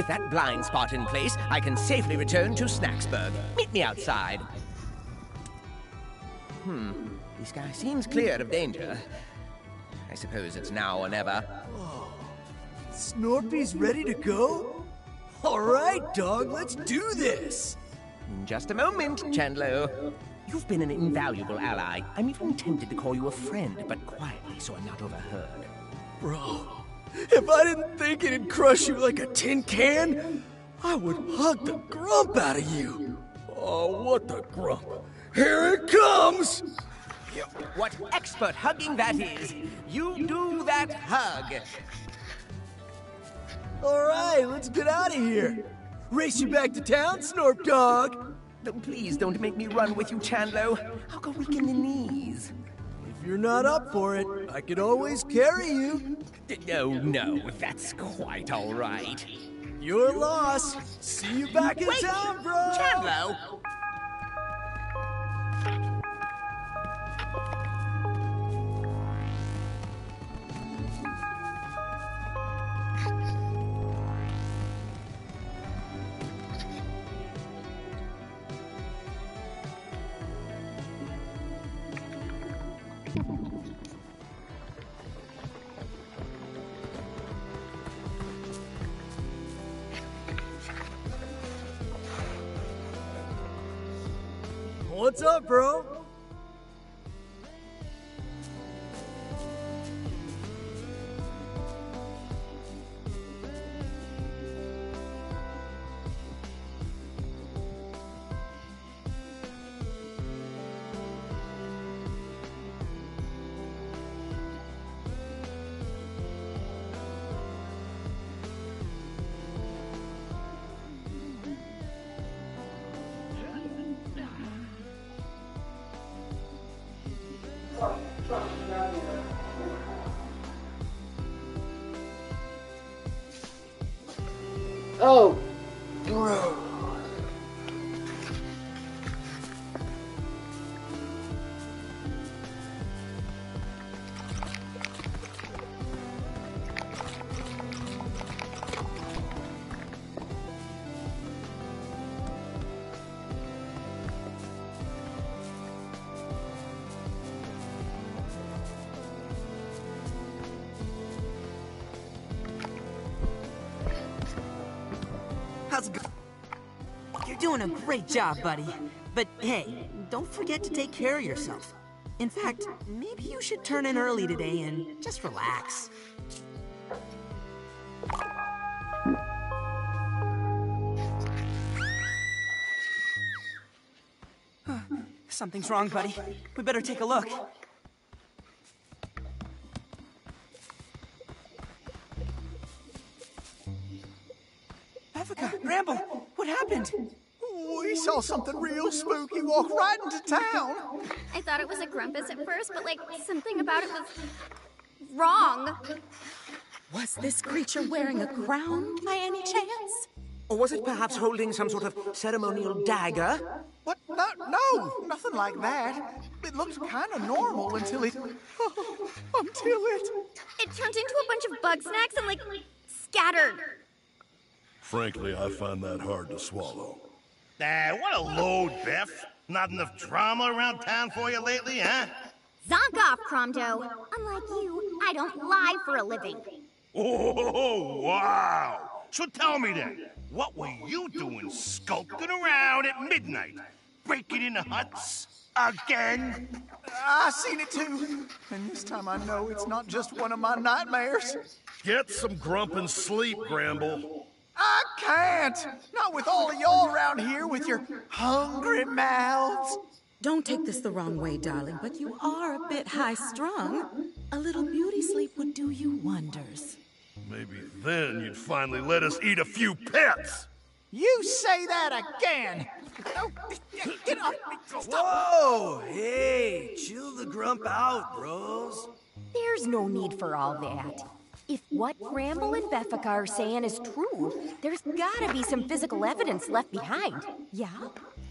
With that blind spot in place, I can safely return to Snaxburg. Meet me outside. Hmm. The sky seems clear of danger. I suppose it's now or never. Snorpy's ready to go? All right, dog, let's do this. In just a moment, Chandlo. You've been an invaluable ally. I'm even tempted to call you a friend, but quietly so I'm not overheard. Bro, if I didn't think it'd crush you like a tin can, I would hug the grump out of you. Oh, what the grump? Here it comes! What expert hugging that is! You do that hug! All right, let's get out of here. Race you back to town, Snorp Dog. Please don't make me run with you, Chandlo. I'll go weaken the knees. If you're not up for it, I could always carry you. No, no, that's quite all right. Your loss. See you back in Wait, town, bro. Chandlo! Great job, buddy. But hey, don't forget to take care of yourself. In fact, maybe you should turn in early today and just relax. Something's wrong, buddy. We better take a look. Walk right into town. I thought it was a grumpus at first, but like something about it was wrong. Was this creature wearing a crown by any chance? Or was it perhaps holding some sort of ceremonial dagger? What? No, no, nothing like that. It looked kind of normal until it. until it. It turned into a bunch of Bugsnax and like scattered. Frankly, I find that hard to swallow. Ah, what a load, Beth. Not enough drama around town for you lately, huh? Zonk off, Cromdo. Unlike you, I don't lie for a living. Oh, wow. So tell me then, what were you doing skulking around at midnight? Breaking into huts? Again? I seen it too. And this time I know it's not just one of my nightmares. Get some grumpin' sleep, Gramble. I can't. Not with all of y'all around here with your hungry mouths. Don't take this the wrong way, darling, but you are a bit high strung. A little beauty sleep would do you wonders. Maybe then you'd finally let us eat a few pets. You say that again. Oh, get off me. Whoa! Hey, chill the grump out, bros. There's no need for all that. If what Gramble and Beffica are saying is true, there's gotta be some physical evidence left behind. Yeah?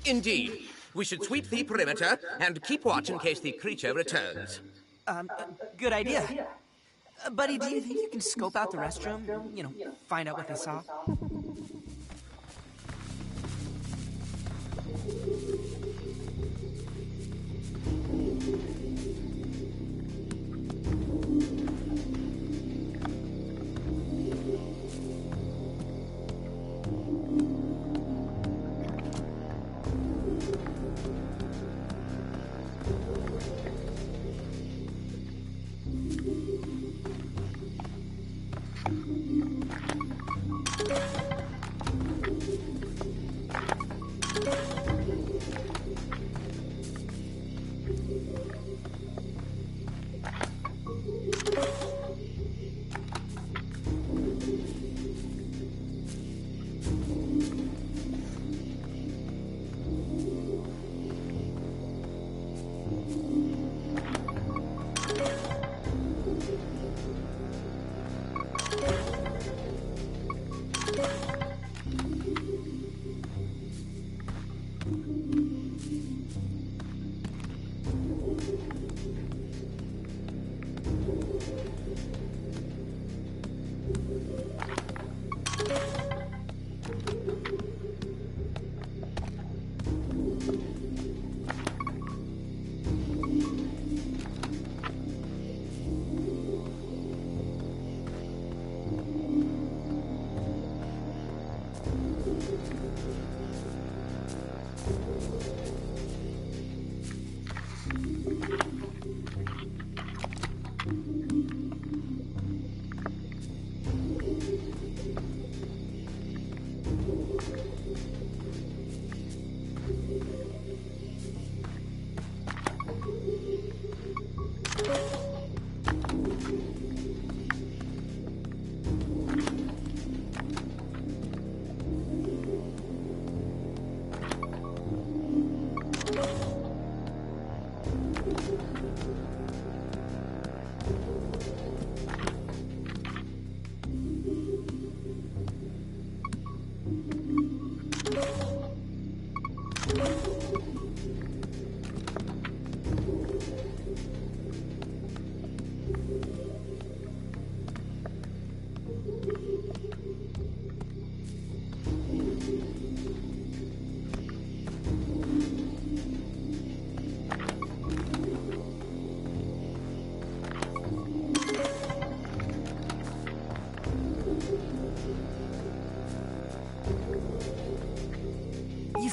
Indeed. We should sweep the perimeter and keep watch in case the creature returns. Um, good idea. Uh, buddy, do you think you can scope out the restroom? You know, find out what they saw?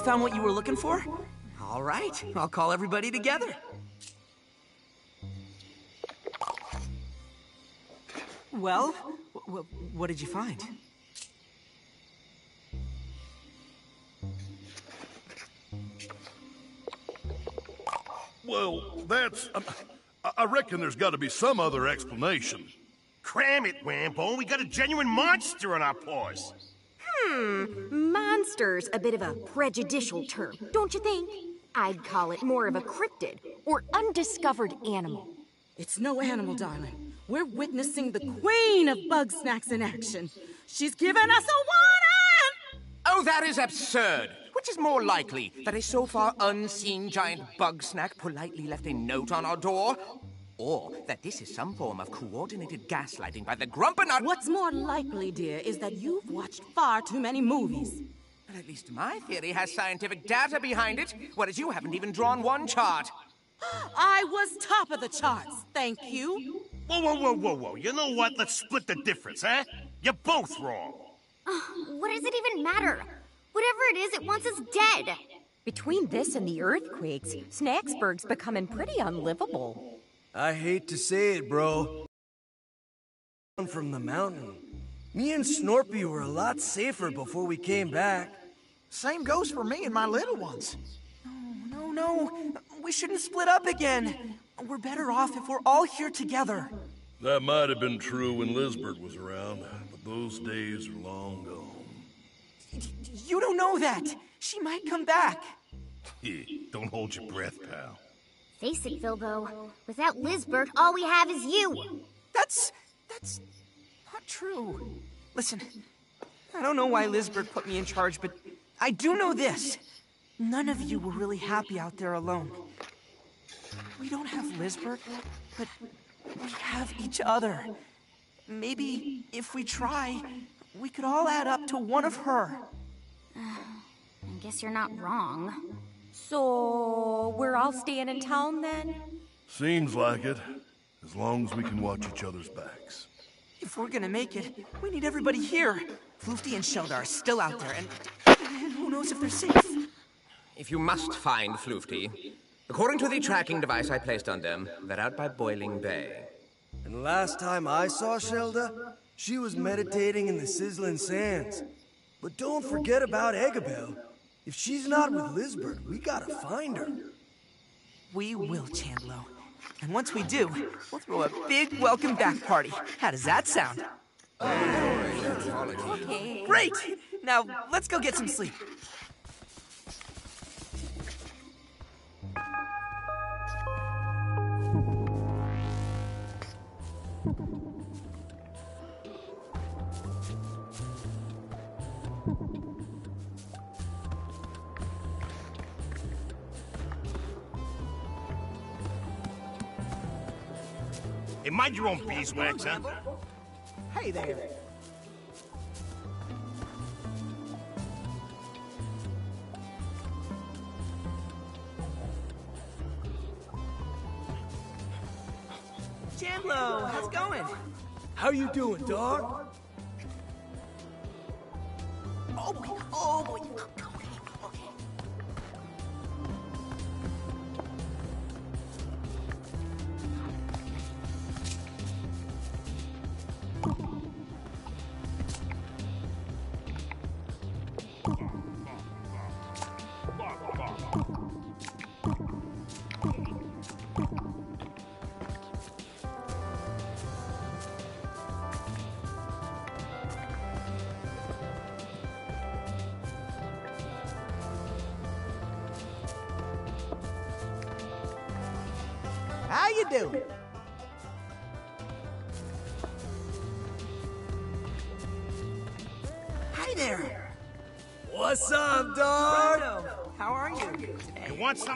Found what you were looking for? All right, I'll call everybody together. Well, wh- wh- what did you find? Well, that's. Um, I- I reckon there's got to be some other explanation. Cram it, Wambo. We got a genuine monster on our paws. Hmm, monster's a bit of a prejudicial term, don't you think? I'd call it more of a cryptid or undiscovered animal. It's no animal, darling. We're witnessing the queen of Bugsnax in action. She's given us a warning! Oh, that is absurd. Which is more likely, that a so far unseen giant Bugsnak politely left a note on our door? Or that this is some form of coordinated gaslighting by the Grumpernut. What's more likely, dear, is that you've watched far too many movies. But at least my theory has scientific data behind it, whereas you haven't even drawn one chart. I was top of the charts, thank you. Whoa, whoa, whoa, whoa, whoa. You know what? Let's split the difference, eh? You're both wrong. what does it even matter? Whatever it is, it wants us dead. Between this and the earthquakes, Snaxburg's becoming pretty unlivable. I hate to say it, bro. From the mountain. Me and Snorpy were a lot safer before we came back. Same goes for me and my little ones. No, no, no. we shouldn't split up again. We're better off if we're all here together. That might have been true when Lizbert was around, but those days are long gone. You don't know that. She might come back. Don't hold your breath, pal. Face it, Filbo. Without Lizbert, all we have is you. That's. that's not true. Listen, I don't know why Lizbert put me in charge, but I do know this. None of you were really happy out there alone. We don't have Lizbert, but we have each other. maybe if we try, we could all add up to one of her. I guess you're not wrong. So, we're all staying in town then? Seems like it. As long as we can watch each other's backs. If we're gonna make it, we need everybody here. Floofty and Shelda are still out there, and and who knows if they're safe. If you must find Floofty, according to the tracking device I placed on them, they're out by Boiling Bay. And last time I saw Shelda, she was meditating in the sizzling sands. But don't forget about Eggabell. If she's not with Lizbert, we gotta find her. We will, Chandlo. And once we do, we'll throw a big welcome back party. How does that sound? Great! Now, let's go get some sleep. Hey, mind your own beeswax, huh? Hey there. How you doing, dog?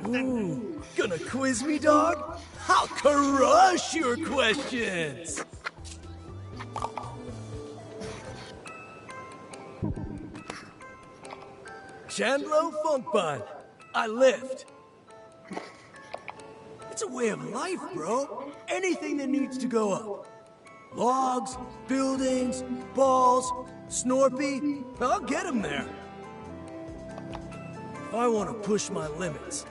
Ooh, gonna quiz me, dog? I'll crush your questions. Chandlo Funkbun. I lift. It's a way of life, bro. Anything that needs to go up. Logs, buildings, balls, Snorpy, I'll get 'em there. If I want to push my limits,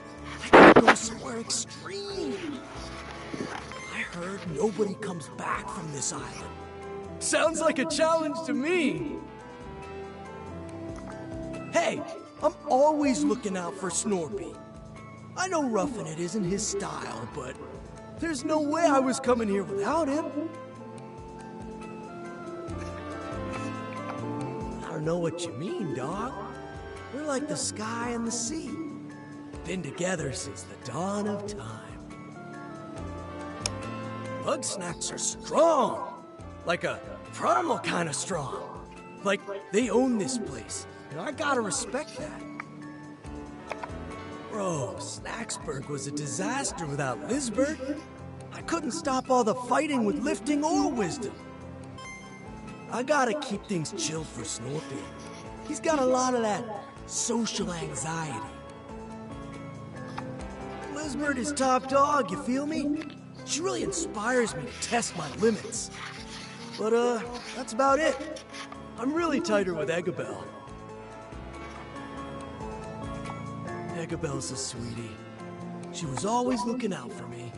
go somewhere extreme. I heard nobody comes back from this island. Sounds like a challenge to me. Hey, I'm always looking out for Snorpy. I know roughing it isn't his style, but there's no way I was coming here without him. I don't know what you mean, dog. We're like the sky and the sea. Been together since the dawn of time. Bugsnax are strong. Like a primal kind of strong. Like they own this place. And I gotta respect that. Bro, Snaxburg was a disaster without Lizbert. I couldn't stop all the fighting with lifting or wisdom. I gotta keep things chill for Snorpy. He's got a lot of that social anxiety. Lizbert is top dog, you feel me? She really inspires me to test my limits. But, uh, that's about it. I'm really tighter with Eggabell. Eggabell's a sweetie. She was always looking out for me.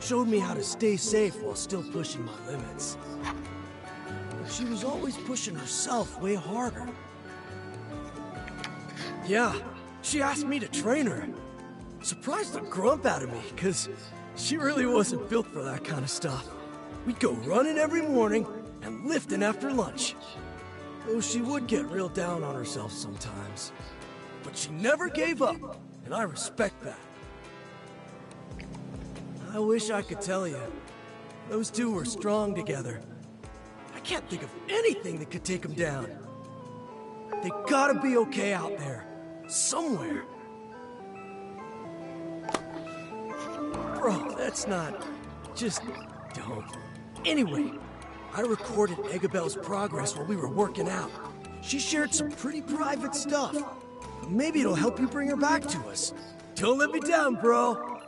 Showed me how to stay safe while still pushing my limits. But she was always pushing herself way harder. Yeah, she asked me to train her. Surprised the grump out of me, because she really wasn't built for that kind of stuff. We'd go running every morning and lifting after lunch. Though she would get real down on herself sometimes. But she never gave up, and I respect that. I wish I could tell you. Those two were strong together. I can't think of anything that could take them down. They gotta be okay out there. Somewhere. Bro, that's not... Just don't. Anyway, I recorded Eggabell's progress while we were working out. She shared some pretty private stuff. Maybe it'll help you bring her back to us. Don't let me down, bro.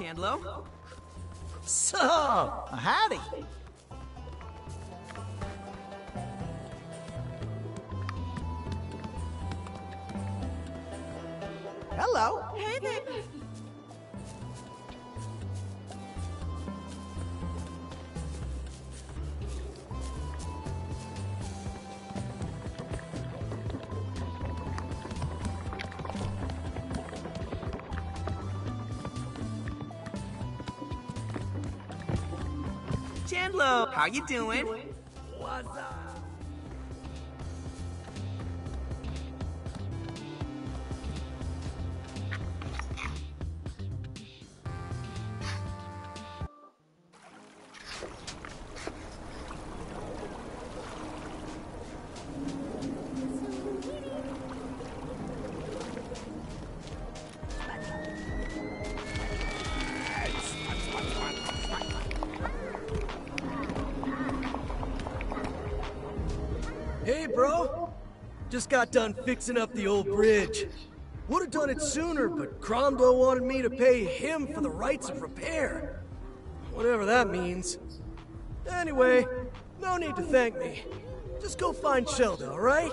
Chandlo. So, howdy. Hello. Hey, baby. Chandlo, how you doing? What's up? Got done fixing up the old bridge. Would have done it sooner, but Cromdo wanted me to pay him for the rights of repair. Whatever that means. Anyway, no need to thank me. Just go find Shelda, alright?